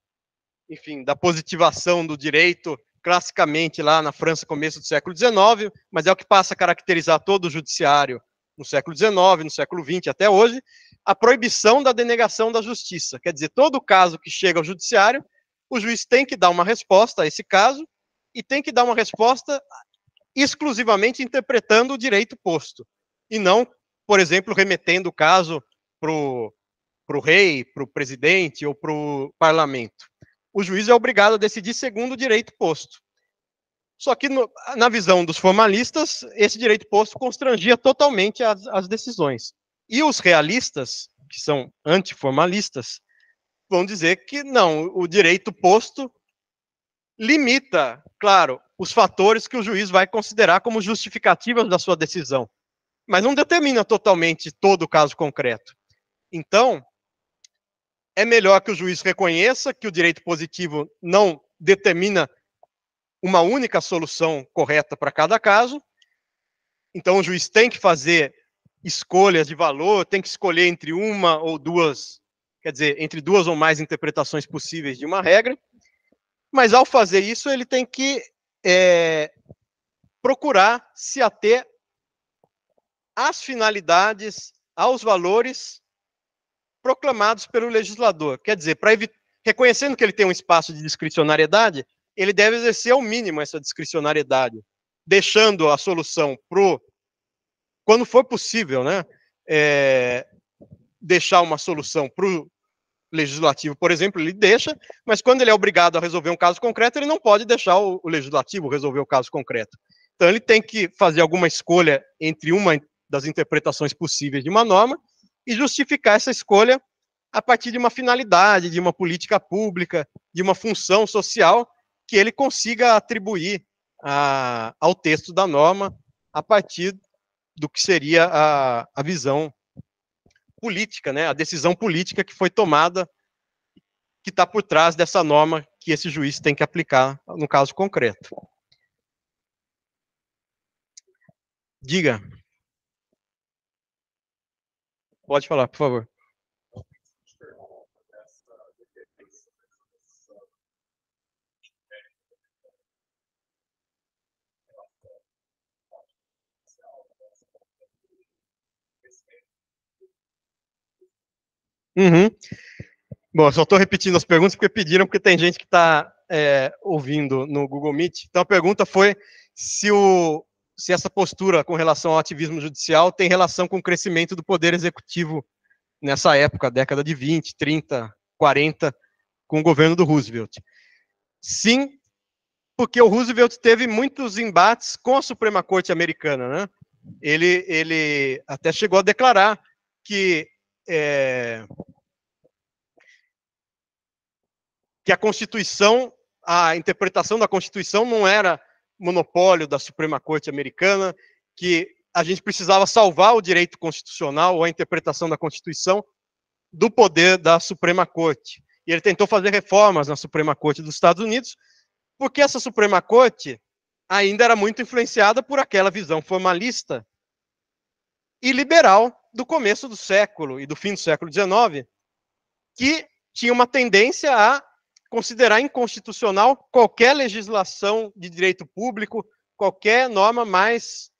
A: enfim, da positivação do direito classicamente lá na França começo do século XIX, mas é o que passa a caracterizar todo o judiciário no século XIX, no século XX até hoje, a proibição da denegação da justiça. Quer dizer, todo caso que chega ao judiciário, o juiz tem que dar uma resposta a esse caso e tem que dar uma resposta exclusivamente interpretando o direito posto, e não, por exemplo, remetendo o caso para o rei, para o presidente ou para o parlamento. O juiz é obrigado a decidir segundo o direito posto. Só que, no, na visão dos formalistas, esse direito posto constrangia totalmente as, as decisões. E os realistas, que são antiformalistas, vão dizer que não, o direito posto limita, claro, os fatores que o juiz vai considerar como justificativas da sua decisão, mas não determina totalmente todo o caso concreto. Então, é melhor que o juiz reconheça que o direito positivo não determina uma única solução correta para cada caso. Então, o juiz tem que fazer escolhas de valor, tem que escolher entre uma ou duas, quer dizer, entre duas ou mais interpretações possíveis de uma regra. Mas, ao fazer isso, ele tem que é, procurar se ater às finalidades, aos valores proclamados pelo legislador. Quer dizer, para reconhecendo que ele tem um espaço de discricionariedade, ele deve exercer ao mínimo essa discricionariedade, deixando a solução pro, quando for possível, né, é, deixar uma solução para o legislativo, por exemplo, ele deixa, mas quando ele é obrigado a resolver um caso concreto, ele não pode deixar o, o legislativo resolver o caso concreto. Então, ele tem que fazer alguma escolha entre uma das interpretações possíveis de uma norma e justificar essa escolha a partir de uma finalidade, de uma política pública, de uma função social que ele consiga atribuir a, ao texto da norma a partir do que seria a, a visão política, né, a decisão política que foi tomada, que está por trás dessa norma que esse juiz tem que aplicar no caso concreto. Diga. Pode falar, por favor. Uhum. Bom, só estou repetindo as perguntas porque pediram, porque tem gente que está é, ouvindo no Google Meet. Então, a pergunta foi se, o, se essa postura com relação ao ativismo judicial tem relação com o crescimento do poder executivo nessa época, década de 20, 30, 40, com o governo do Roosevelt. Sim, porque o Roosevelt teve muitos embates com a Suprema Corte americana, né? Ele, ele até chegou a declarar que é, que a Constituição, a interpretação da Constituição não era monopólio da Suprema Corte Americana, que a gente precisava salvar o direito constitucional ou a interpretação da Constituição do poder da Suprema Corte. E ele tentou fazer reformas na Suprema Corte dos Estados Unidos, porque essa Suprema Corte ainda era muito influenciada por aquela visão formalista e liberal do começo do século e do fim do século XIX, que tinha uma tendência a considerar inconstitucional qualquer legislação de direito público, qualquer norma mais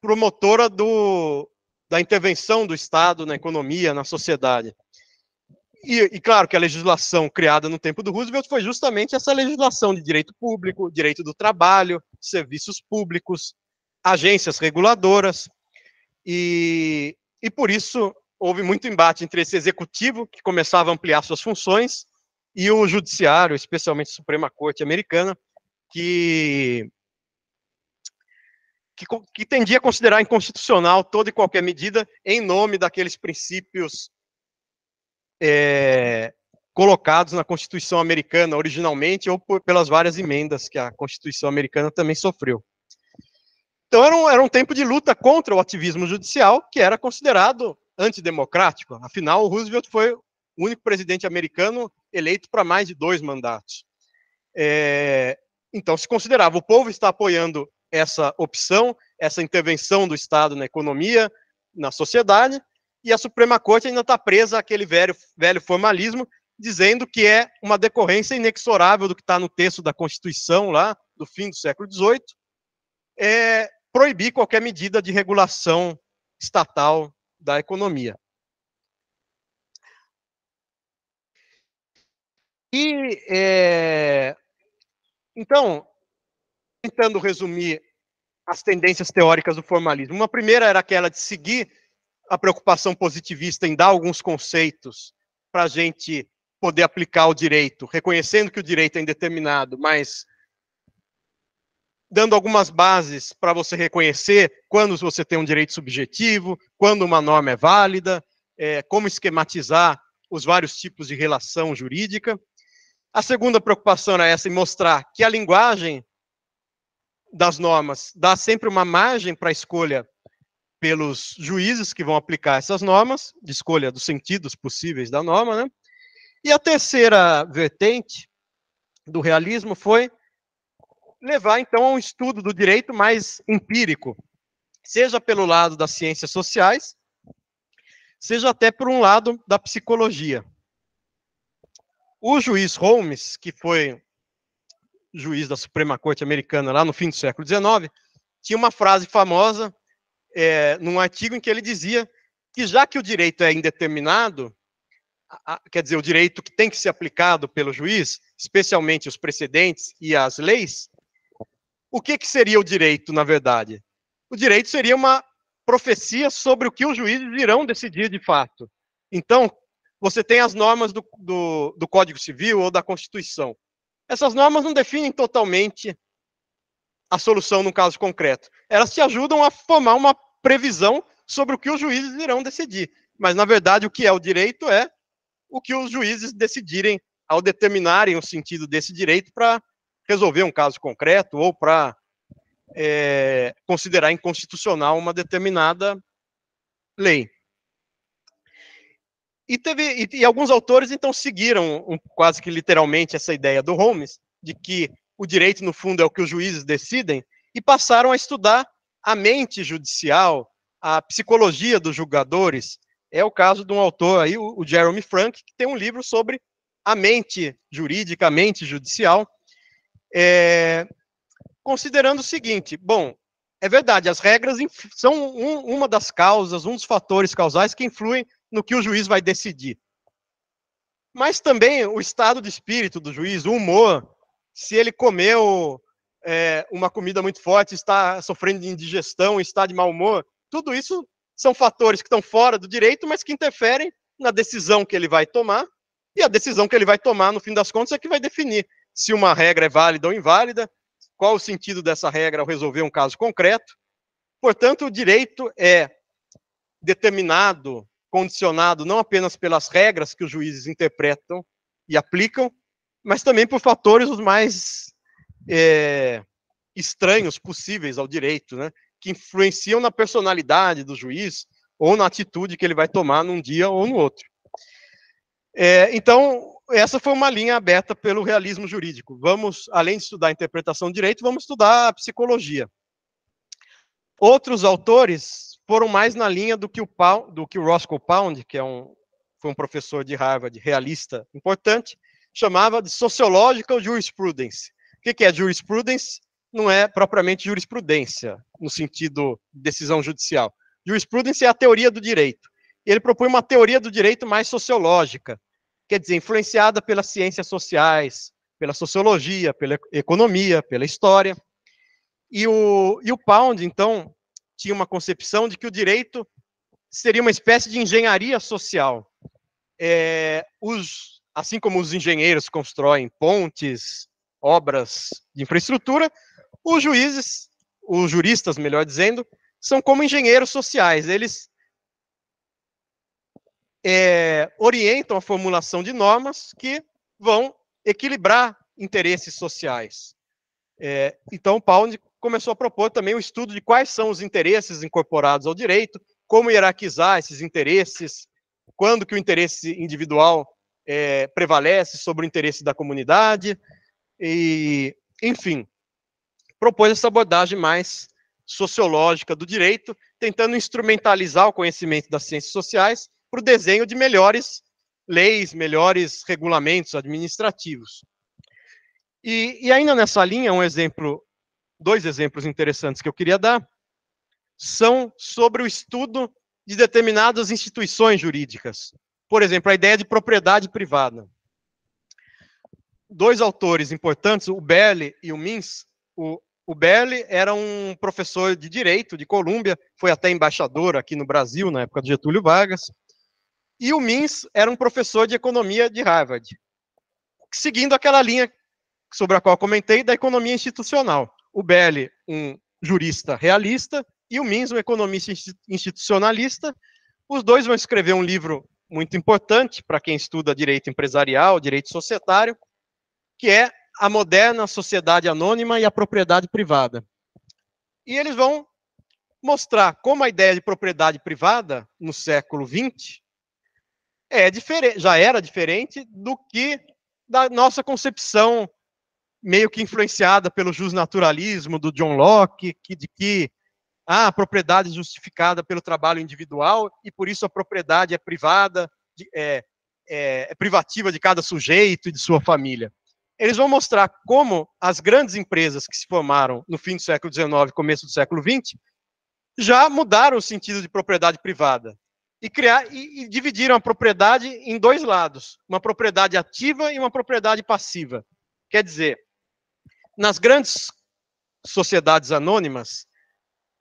A: promotora do, da intervenção do Estado na economia, na sociedade. E, e, claro que a legislação criada no tempo do Roosevelt foi justamente essa legislação de direito público, direito do trabalho, serviços públicos, agências reguladoras, e, e por isso houve muito embate entre esse executivo, que começava a ampliar suas funções, e o judiciário, especialmente a Suprema Corte americana, que, que, que tendia a considerar inconstitucional toda e qualquer medida em nome daqueles princípios é, colocados na Constituição americana originalmente ou por, pelas várias emendas que a Constituição americana também sofreu. Então era um, era um tempo de luta contra o ativismo judicial, que era considerado antidemocrático. Afinal, o Roosevelt foi o único presidente americano eleito para mais de dois mandatos. É, então se considerava, o povo está apoiando essa opção, essa intervenção do Estado na economia, na sociedade, e a Suprema Corte ainda está presa àquele velho, velho formalismo, dizendo que é uma decorrência inexorável do que está no texto da Constituição lá, do fim do século XVIII, é, proibir qualquer medida de regulação estatal da economia. E, é, então, tentando resumir as tendências teóricas do formalismo. Uma primeira era aquela de seguir a preocupação positivista em dar alguns conceitos para a gente poder aplicar o direito, reconhecendo que o direito é indeterminado, mas dando algumas bases para você reconhecer quando você tem um direito subjetivo, quando uma norma é válida, é, como esquematizar os vários tipos de relação jurídica. A segunda preocupação era essa, em mostrar que a linguagem das normas dá sempre uma margem para escolha pelos juízes que vão aplicar essas normas, de escolha dos sentidos possíveis da norma, né? E a terceira vertente do realismo foi levar, então, a um estudo do direito mais empírico, seja pelo lado das ciências sociais, seja até por um lado da psicologia. O juiz Holmes, que foi juiz da Suprema Corte Americana lá no fim do século XIX, tinha uma frase famosa é, num artigo em que ele dizia que já que o direito é indeterminado, a, quer dizer, o direito que tem que ser aplicado pelo juiz, especialmente os precedentes e as leis, o que, que seria o direito, na verdade? O direito seria uma profecia sobre o que os juízes irão decidir de fato. Então, você tem as normas do, do, do Código Civil ou da Constituição. Essas normas não definem totalmente a solução no caso concreto. Elas te ajudam a formar uma previsão sobre o que os juízes irão decidir. Mas, na verdade, o que é o direito é o que os juízes decidirem ao determinarem o sentido desse direito para resolver um caso concreto ou para é, considerar inconstitucional uma determinada lei. E, teve, e, e, alguns autores, então, seguiram um, quase que literalmente essa ideia do Holmes, de que o direito, no fundo, é o que os juízes decidem, e passaram a estudar a mente judicial, a psicologia dos julgadores. É o caso de um autor aí, o, o Jeremy Frank, que tem um livro sobre a mente jurídica, a mente judicial, é, considerando o seguinte: bom, é verdade, as regras são um, uma das causas, um dos fatores causais que influem no que o juiz vai decidir. Mas também o estado de espírito do juiz, o humor, se ele comeu é, uma comida muito forte, está sofrendo de indigestão, está de mau humor, tudo isso são fatores que estão fora do direito, mas que interferem na decisão que ele vai tomar, e a decisão que ele vai tomar, no fim das contas, é que vai definir se uma regra é válida ou inválida, qual o sentido dessa regra ao resolver um caso concreto. Portanto, o direito é determinado, condicionado não apenas pelas regras que os juízes interpretam e aplicam, mas também por fatores os mais é, estranhos possíveis ao direito, né? que influenciam na personalidade do juiz ou na atitude que ele vai tomar num dia ou no outro. É, então, essa foi uma linha aberta pelo realismo jurídico. Vamos, além de estudar interpretação do direito, vamos estudar a psicologia. Outros autores foram mais na linha do que o, Pound, do que o Roscoe Pound, que é um, foi um professor de Harvard realista importante, chamava de sociological jurisprudence. O que é jurisprudence? Não é propriamente jurisprudência, no sentido de decisão judicial. Jurisprudence é a teoria do direito. Ele propõe uma teoria do direito mais sociológica, quer dizer, influenciada pelas ciências sociais, pela sociologia, pela economia, pela história. E o, e o Pound, então, tinha uma concepção de que o direito seria uma espécie de engenharia social. É, os assim como os engenheiros constroem pontes, obras de infraestrutura, os juízes, os juristas, melhor dizendo, são como engenheiros sociais. Eles é, orientam a formulação de normas que vão equilibrar interesses sociais. É, então, Pound começou a propor também o estudo de quais são os interesses incorporados ao direito, como hierarquizar esses interesses, quando que o interesse individual é, prevalece sobre o interesse da comunidade, e, enfim, propôs essa abordagem mais sociológica do direito, tentando instrumentalizar o conhecimento das ciências sociais para o desenho de melhores leis, melhores regulamentos administrativos. E, e ainda nessa linha, um exemplo, dois exemplos interessantes que eu queria dar, são sobre o estudo de determinadas instituições jurídicas. Por exemplo, a ideia de propriedade privada. Dois autores importantes, o Berle e o Mins. O, o Berle era um professor de direito de Colômbia, foi até embaixador aqui no Brasil, na época de Getúlio Vargas. E o Mins era um professor de economia de Harvard, seguindo aquela linha sobre a qual comentei da economia institucional. O Berle, um jurista realista, e o Mins, um economista institucionalista. Os dois vão escrever um livro muito importante para quem estuda direito empresarial, direito societário, que é a moderna sociedade anônima e a propriedade privada. E eles vão mostrar como a ideia de propriedade privada no século XX é diferente, já era diferente do que da nossa concepção meio que influenciada pelo justnaturalismo do John Locke, que, de que ah, a propriedade é justificada pelo trabalho individual e por isso a propriedade é privada, é, é, é privativa de cada sujeito e de sua família. Eles vão mostrar como as grandes empresas que se formaram no fim do século XIX, começo do século XX, já mudaram o sentido de propriedade privada e criar e, e dividiram a propriedade em dois lados, uma propriedade ativa e uma propriedade passiva. Quer dizer, nas grandes sociedades anônimas,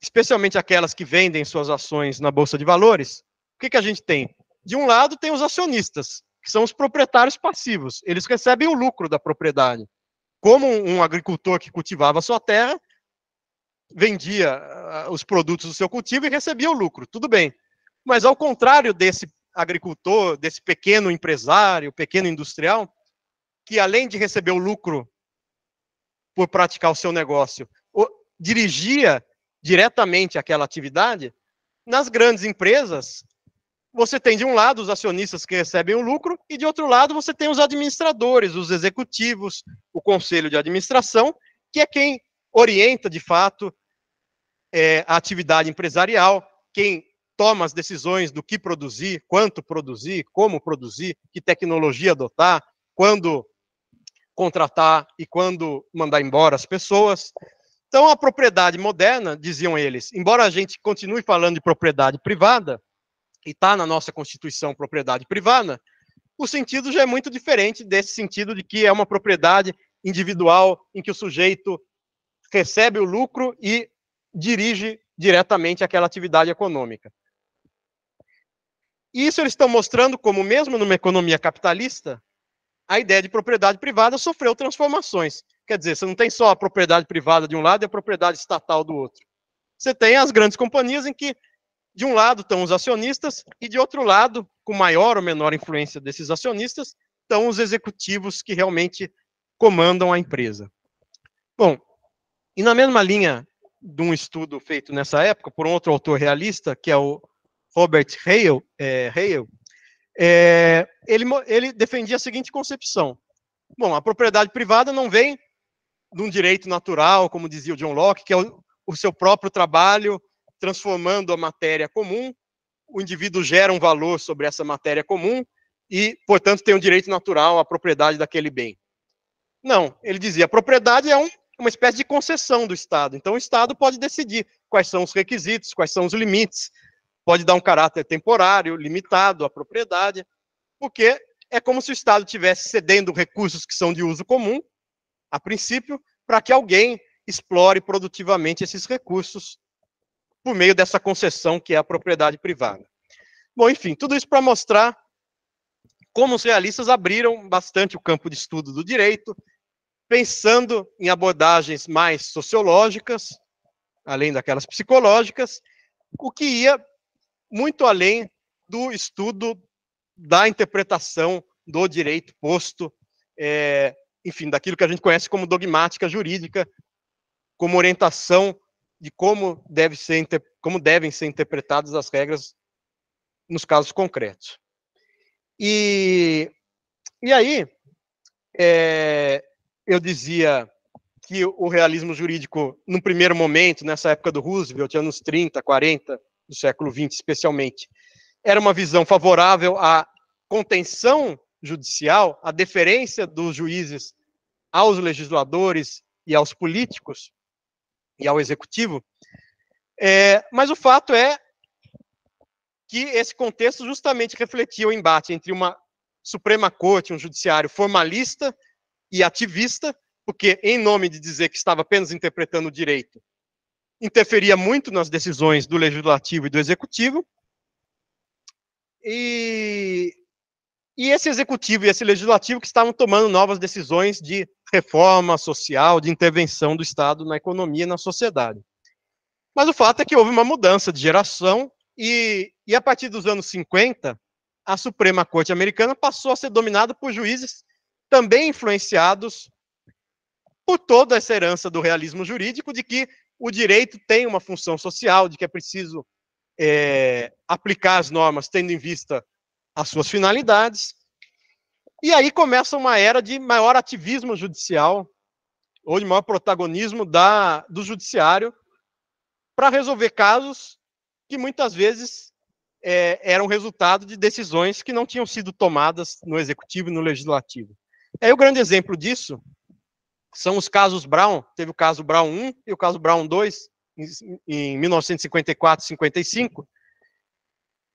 A: especialmente aquelas que vendem suas ações na bolsa de valores, o que, que a gente tem? De um lado tem os acionistas, que são os proprietários passivos. Eles recebem o lucro da propriedade. Como um agricultor que cultivava a sua terra, vendia uh, os produtos do seu cultivo e recebia o lucro. Tudo bem. Mas ao contrário desse agricultor, desse pequeno empresário, pequeno industrial, que além de receber o lucro por praticar o seu negócio, dirigia diretamente aquela atividade, nas grandes empresas, você tem de um lado os acionistas que recebem o lucro e de outro lado você tem os administradores, os executivos, o conselho de administração, que é quem orienta de fato é, a atividade empresarial, quem toma as decisões do que produzir, quanto produzir, como produzir, que tecnologia adotar, quando contratar e quando mandar embora as pessoas. Então, a propriedade moderna, diziam eles, embora a gente continue falando de propriedade privada, e está na nossa Constituição propriedade privada, o sentido já é muito diferente desse sentido de que é uma propriedade individual em que o sujeito recebe o lucro e dirige diretamente aquela atividade econômica. E isso eles estão mostrando como, mesmo numa economia capitalista, a ideia de propriedade privada sofreu transformações. Quer dizer, você não tem só a propriedade privada de um lado e a propriedade estatal do outro. Você tem as grandes companhias em que, de um lado, estão os acionistas e, de outro lado, com maior ou menor influência desses acionistas, estão os executivos que realmente comandam a empresa. Bom, e na mesma linha de um estudo feito nessa época por um outro autor realista, que é o Robert Hale, é, Hale é, ele, ele defendia a seguinte concepção. Bom, a propriedade privada não vem de um direito natural, como dizia o John Locke, que é o, o seu próprio trabalho transformando a matéria comum, o indivíduo gera um valor sobre essa matéria comum e, portanto, tem um direito natural à propriedade daquele bem. Não, ele dizia, a propriedade é um, uma espécie de concessão do Estado. Então, o Estado pode decidir quais são os requisitos, quais são os limites, pode dar um caráter temporário, limitado à propriedade, porque é como se o Estado estivesse cedendo recursos que são de uso comum, a princípio, para que alguém explore produtivamente esses recursos por meio dessa concessão que é a propriedade privada. Bom, enfim, tudo isso para mostrar como os realistas abriram bastante o campo de estudo do direito, pensando em abordagens mais sociológicas, além daquelas psicológicas, o que ia muito além do estudo da interpretação do direito posto, é, enfim, daquilo que a gente conhece como dogmática jurídica, como orientação de como, deve ser, como devem ser interpretadas as regras nos casos concretos. E, e aí, é, eu dizia que o realismo jurídico, no primeiro momento, nessa época do Roosevelt, anos 30, 40, do século XX, especialmente, era uma visão favorável à contenção judicial, à deferência dos juízes aos legisladores e aos políticos e ao executivo. É, mas o fato é que esse contexto justamente refletia o embate entre uma Suprema Corte, um judiciário formalista e ativista, porque, em nome de dizer que estava apenas interpretando o direito, interferia muito nas decisões do legislativo e do executivo. E, e esse executivo e esse legislativo que estavam tomando novas decisões de reforma social, de intervenção do Estado na economia e na sociedade. Mas o fato é que houve uma mudança de geração e, e a partir dos anos 50, a Suprema Corte Americana passou a ser dominada por juízes também influenciados por toda essa herança do realismo jurídico de que o direito tem uma função social, de que é preciso é, aplicar as normas tendo em vista as suas finalidades. E aí começa uma era de maior ativismo judicial, ou de maior protagonismo da, do judiciário, para resolver casos que muitas vezes é, eram resultado de decisões que não tinham sido tomadas no executivo e no legislativo. Aí o grande exemplo disso são os casos Brown, teve o caso Brown 1 e o caso Brown 2, em 1954 e 55,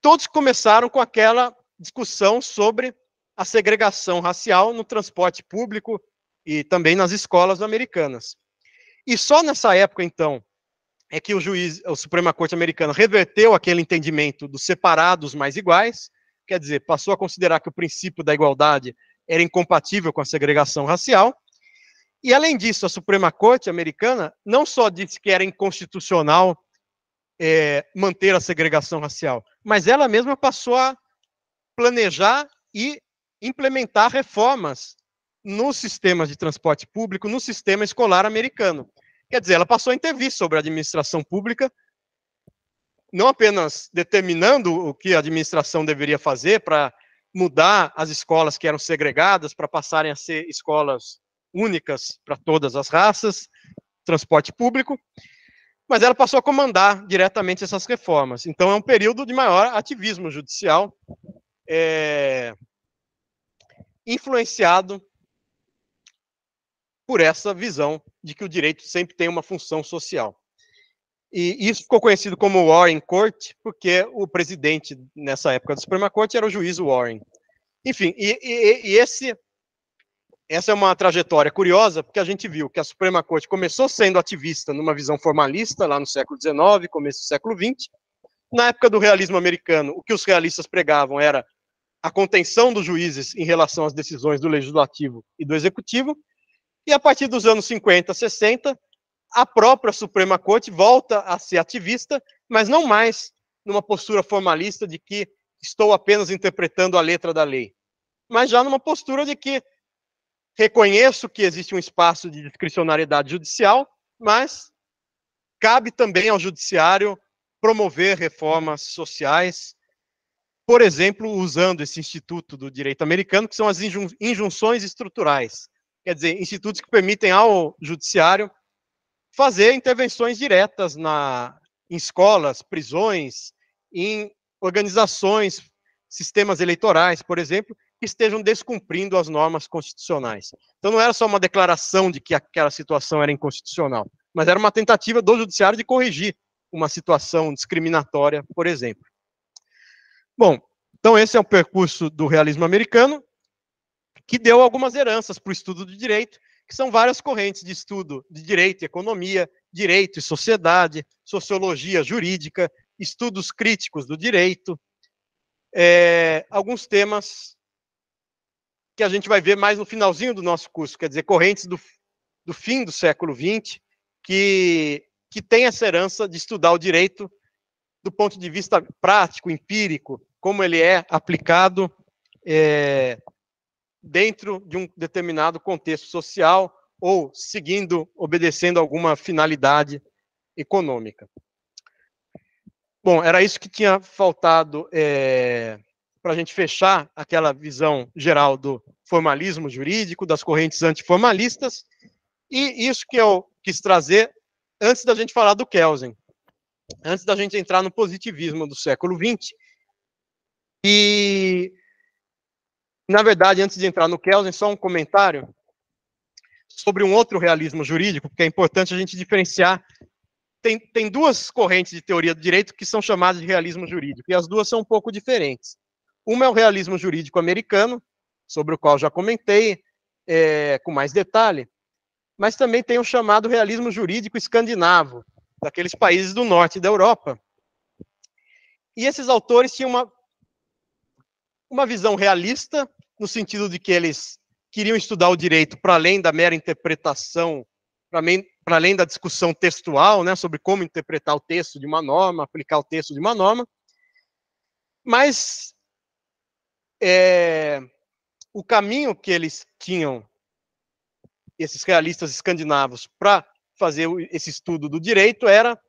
A: todos começaram com aquela discussão sobre a segregação racial no transporte público e também nas escolas americanas. E só nessa época, então, é que o juiz, a Suprema Corte Americana reverteu aquele entendimento dos separados mais iguais, quer dizer, passou a considerar que o princípio da igualdade era incompatível com a segregação racial, e, além disso, a Suprema Corte americana não só disse que era inconstitucional é, manter a segregação racial, mas ela mesma passou a planejar e implementar reformas nos sistemas de transporte público, no sistema escolar americano. Quer dizer, ela passou a intervir sobre a administração pública, não apenas determinando o que a administração deveria fazer para mudar as escolas que eram segregadas para passarem a ser escolas únicas para todas as raças, transporte público, mas ela passou a comandar diretamente essas reformas. Então, é um período de maior ativismo judicial, é, influenciado por essa visão de que o direito sempre tem uma função social. E isso ficou conhecido como Warren Court, porque o presidente nessa época da Suprema Corte era o juiz Warren. Enfim, e, e, e esse essa é uma trajetória curiosa, porque a gente viu que a Suprema Corte começou sendo ativista numa visão formalista, lá no século XIX, começo do século XX. Na época do realismo americano, o que os realistas pregavam era a contenção dos juízes em relação às decisões do legislativo e do executivo. E a partir dos anos 50, 60, a própria Suprema Corte volta a ser ativista, mas não mais numa postura formalista de que estou apenas interpretando a letra da lei, mas já numa postura de que Reconheço que existe um espaço de discricionariedade judicial, mas cabe também ao judiciário promover reformas sociais, por exemplo, usando esse instituto do direito americano, que são as injunções estruturais. Quer dizer, institutos que permitem ao judiciário fazer intervenções diretas na, em escolas, prisões, em organizações, sistemas eleitorais, por exemplo, estejam descumprindo as normas constitucionais. Então não era só uma declaração de que aquela situação era inconstitucional, mas era uma tentativa do judiciário de corrigir uma situação discriminatória, por exemplo. Bom, então esse é o percurso do realismo americano, que deu algumas heranças para o estudo do direito, que são várias correntes de estudo de direito e economia, direito e sociedade, sociologia jurídica, estudos críticos do direito, é, alguns temas que a gente vai ver mais no finalzinho do nosso curso, quer dizer, correntes do, do fim do século XX, que, que tem essa herança de estudar o direito do ponto de vista prático, empírico, como ele é aplicado é, dentro de um determinado contexto social ou seguindo, obedecendo alguma finalidade econômica. Bom, era isso que tinha faltado é, para a gente fechar aquela visão geral do formalismo jurídico, das correntes antiformalistas, e isso que eu quis trazer antes da gente falar do Kelsen, antes da gente entrar no positivismo do século XX. E, na verdade, antes de entrar no Kelsen, só um comentário sobre um outro realismo jurídico, porque é importante a gente diferenciar. Tem, tem duas correntes de teoria do direito que são chamadas de realismo jurídico, e as duas são um pouco diferentes. Uma é o realismo jurídico americano, sobre o qual já comentei é, com mais detalhe, mas também tem o chamado realismo jurídico escandinavo, daqueles países do norte da Europa. E esses autores tinham uma, uma visão realista, no sentido de que eles queriam estudar o direito para além da mera interpretação, para além da discussão textual, né, sobre como interpretar o texto de uma norma, aplicar o texto de uma norma, mas é, o caminho que eles tinham esses realistas escandinavos para fazer esse estudo do direito era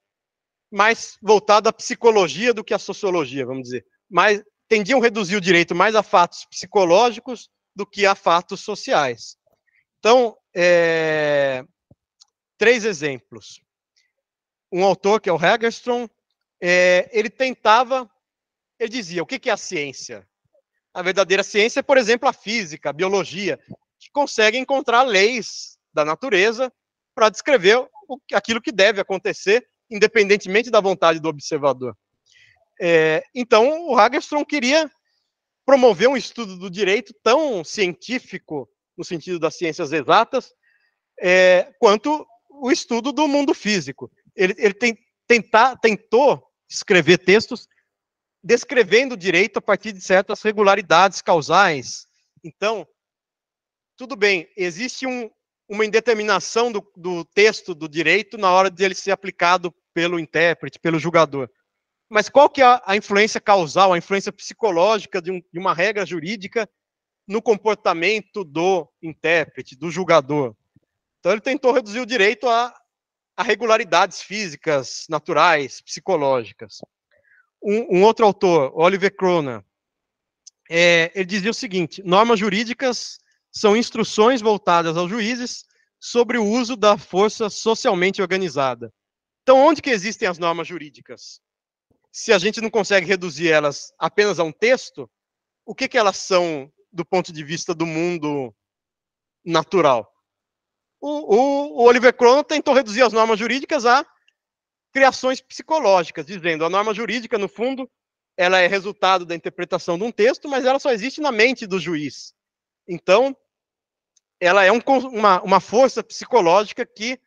A: mais voltado à psicologia do que à sociologia, vamos dizer. Mas tendiam a reduzir o direito mais a fatos psicológicos do que a fatos sociais. Então, é, três exemplos. Um autor, que é o Hagerstrom, é, ele tentava, ele dizia, o que, que é a ciência? A verdadeira ciência é, por exemplo, a física, a biologia, que consegue encontrar leis da natureza para descrever o, aquilo que deve acontecer, independentemente da vontade do observador. É, então, o Hagerstrom queria promover um estudo do direito tão científico, no sentido das ciências exatas, é, quanto o estudo do mundo físico. Ele, ele tem, tentar, tentou escrever textos descrevendo o direito a partir de certas regularidades causais. Então, tudo bem, existe um, uma indeterminação do, do, texto do direito na hora de ele ser aplicado pelo intérprete, pelo julgador. Mas qual que é a, a influência causal, a influência psicológica de, um, de uma regra jurídica no comportamento do intérprete, do julgador? Então ele tentou reduzir o direito a, a regularidades físicas, naturais, psicológicas. Um, um outro autor, Oliver Croner, é, ele dizia o seguinte: normas jurídicas são instruções voltadas aos juízes sobre o uso da força socialmente organizada. Então, onde que existem as normas jurídicas? Se a gente não consegue reduzir elas apenas a um texto, o que, que elas são do ponto de vista do mundo natural? O, o, o Oliver Crono tentou reduzir as normas jurídicas a criações psicológicas, dizendo a norma jurídica, no fundo, ela é resultado da interpretação de um texto, mas ela só existe na mente do juiz. Então, ela é um, uma, uma força psicológica que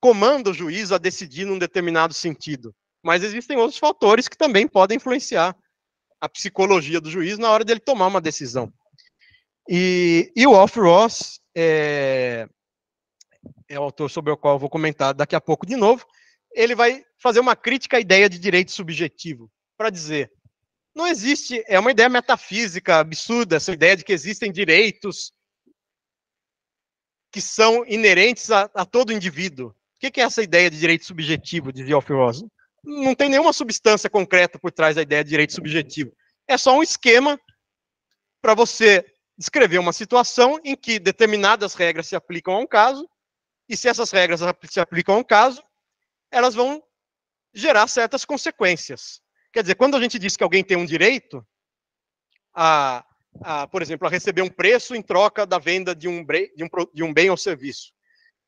A: comanda o juiz a decidir num determinado sentido. Mas existem outros fatores que também podem influenciar a psicologia do juiz na hora dele tomar uma decisão. E, e o Alf Ross é, é o autor sobre o qual eu vou comentar daqui a pouco de novo. Ele vai fazer uma crítica à ideia de direito subjetivo, para dizer não existe, é uma ideia metafísica absurda, essa ideia de que existem direitos que são inerentes a, a todo indivíduo. O que, é essa ideia de direito subjetivo, Alf Ross? Não tem nenhuma substância concreta por trás da ideia de direito subjetivo. É só um esquema para você descrever uma situação em que determinadas regras se aplicam a um caso, e se essas regras se aplicam a um caso, elas vão gerar certas consequências. Quer dizer, quando a gente diz que alguém tem um direito a, a por exemplo, a receber um preço em troca da venda de um, de um, de um bem ou serviço,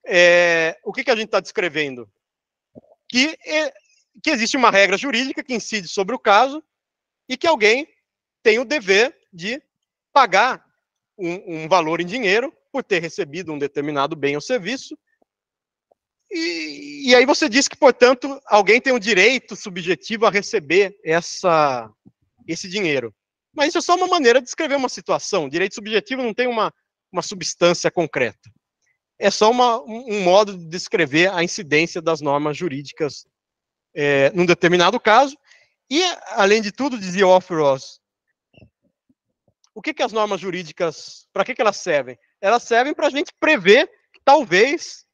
A: é, o que, que a gente está descrevendo? Que, é, que existe uma regra jurídica que incide sobre o caso e que alguém tem o dever de pagar um, um valor em dinheiro por ter recebido um determinado bem ou serviço e, e, aí você diz que, portanto, alguém tem o direito subjetivo a receber essa, esse dinheiro. Mas isso é só uma maneira de descrever uma situação. Direito subjetivo não tem uma, uma substância concreta. É só uma, um modo de descrever a incidência das normas jurídicas é, num determinado caso. E, além de tudo, dizia Off-Ross, o que, que as normas jurídicas, para que, que elas servem? Elas servem para a gente prever que talvez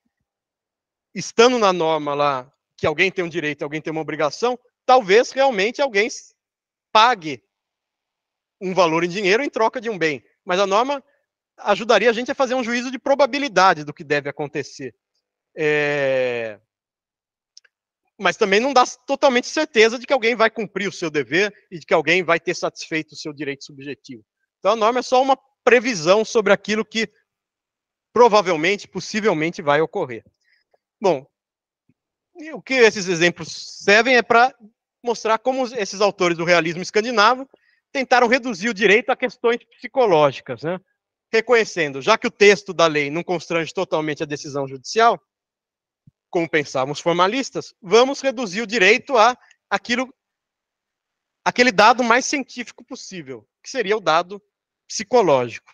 A: estando na norma lá que alguém tem um direito, alguém tem uma obrigação, talvez realmente alguém pague um valor em dinheiro em troca de um bem. Mas a norma ajudaria a gente a fazer um juízo de probabilidade do que deve acontecer. É... Mas também não dá totalmente certeza de que alguém vai cumprir o seu dever e de que alguém vai ter satisfeito o seu direito subjetivo. Então a norma é só uma previsão sobre aquilo que provavelmente, possivelmente vai ocorrer. Bom, o que esses exemplos servem é para mostrar como esses autores do realismo escandinavo tentaram reduzir o direito a questões psicológicas, né? reconhecendo, já que o texto da lei não constrange totalmente a decisão judicial, como pensávamos formalistas, vamos reduzir o direito a aquilo, aquele dado mais científico possível, que seria o dado psicológico.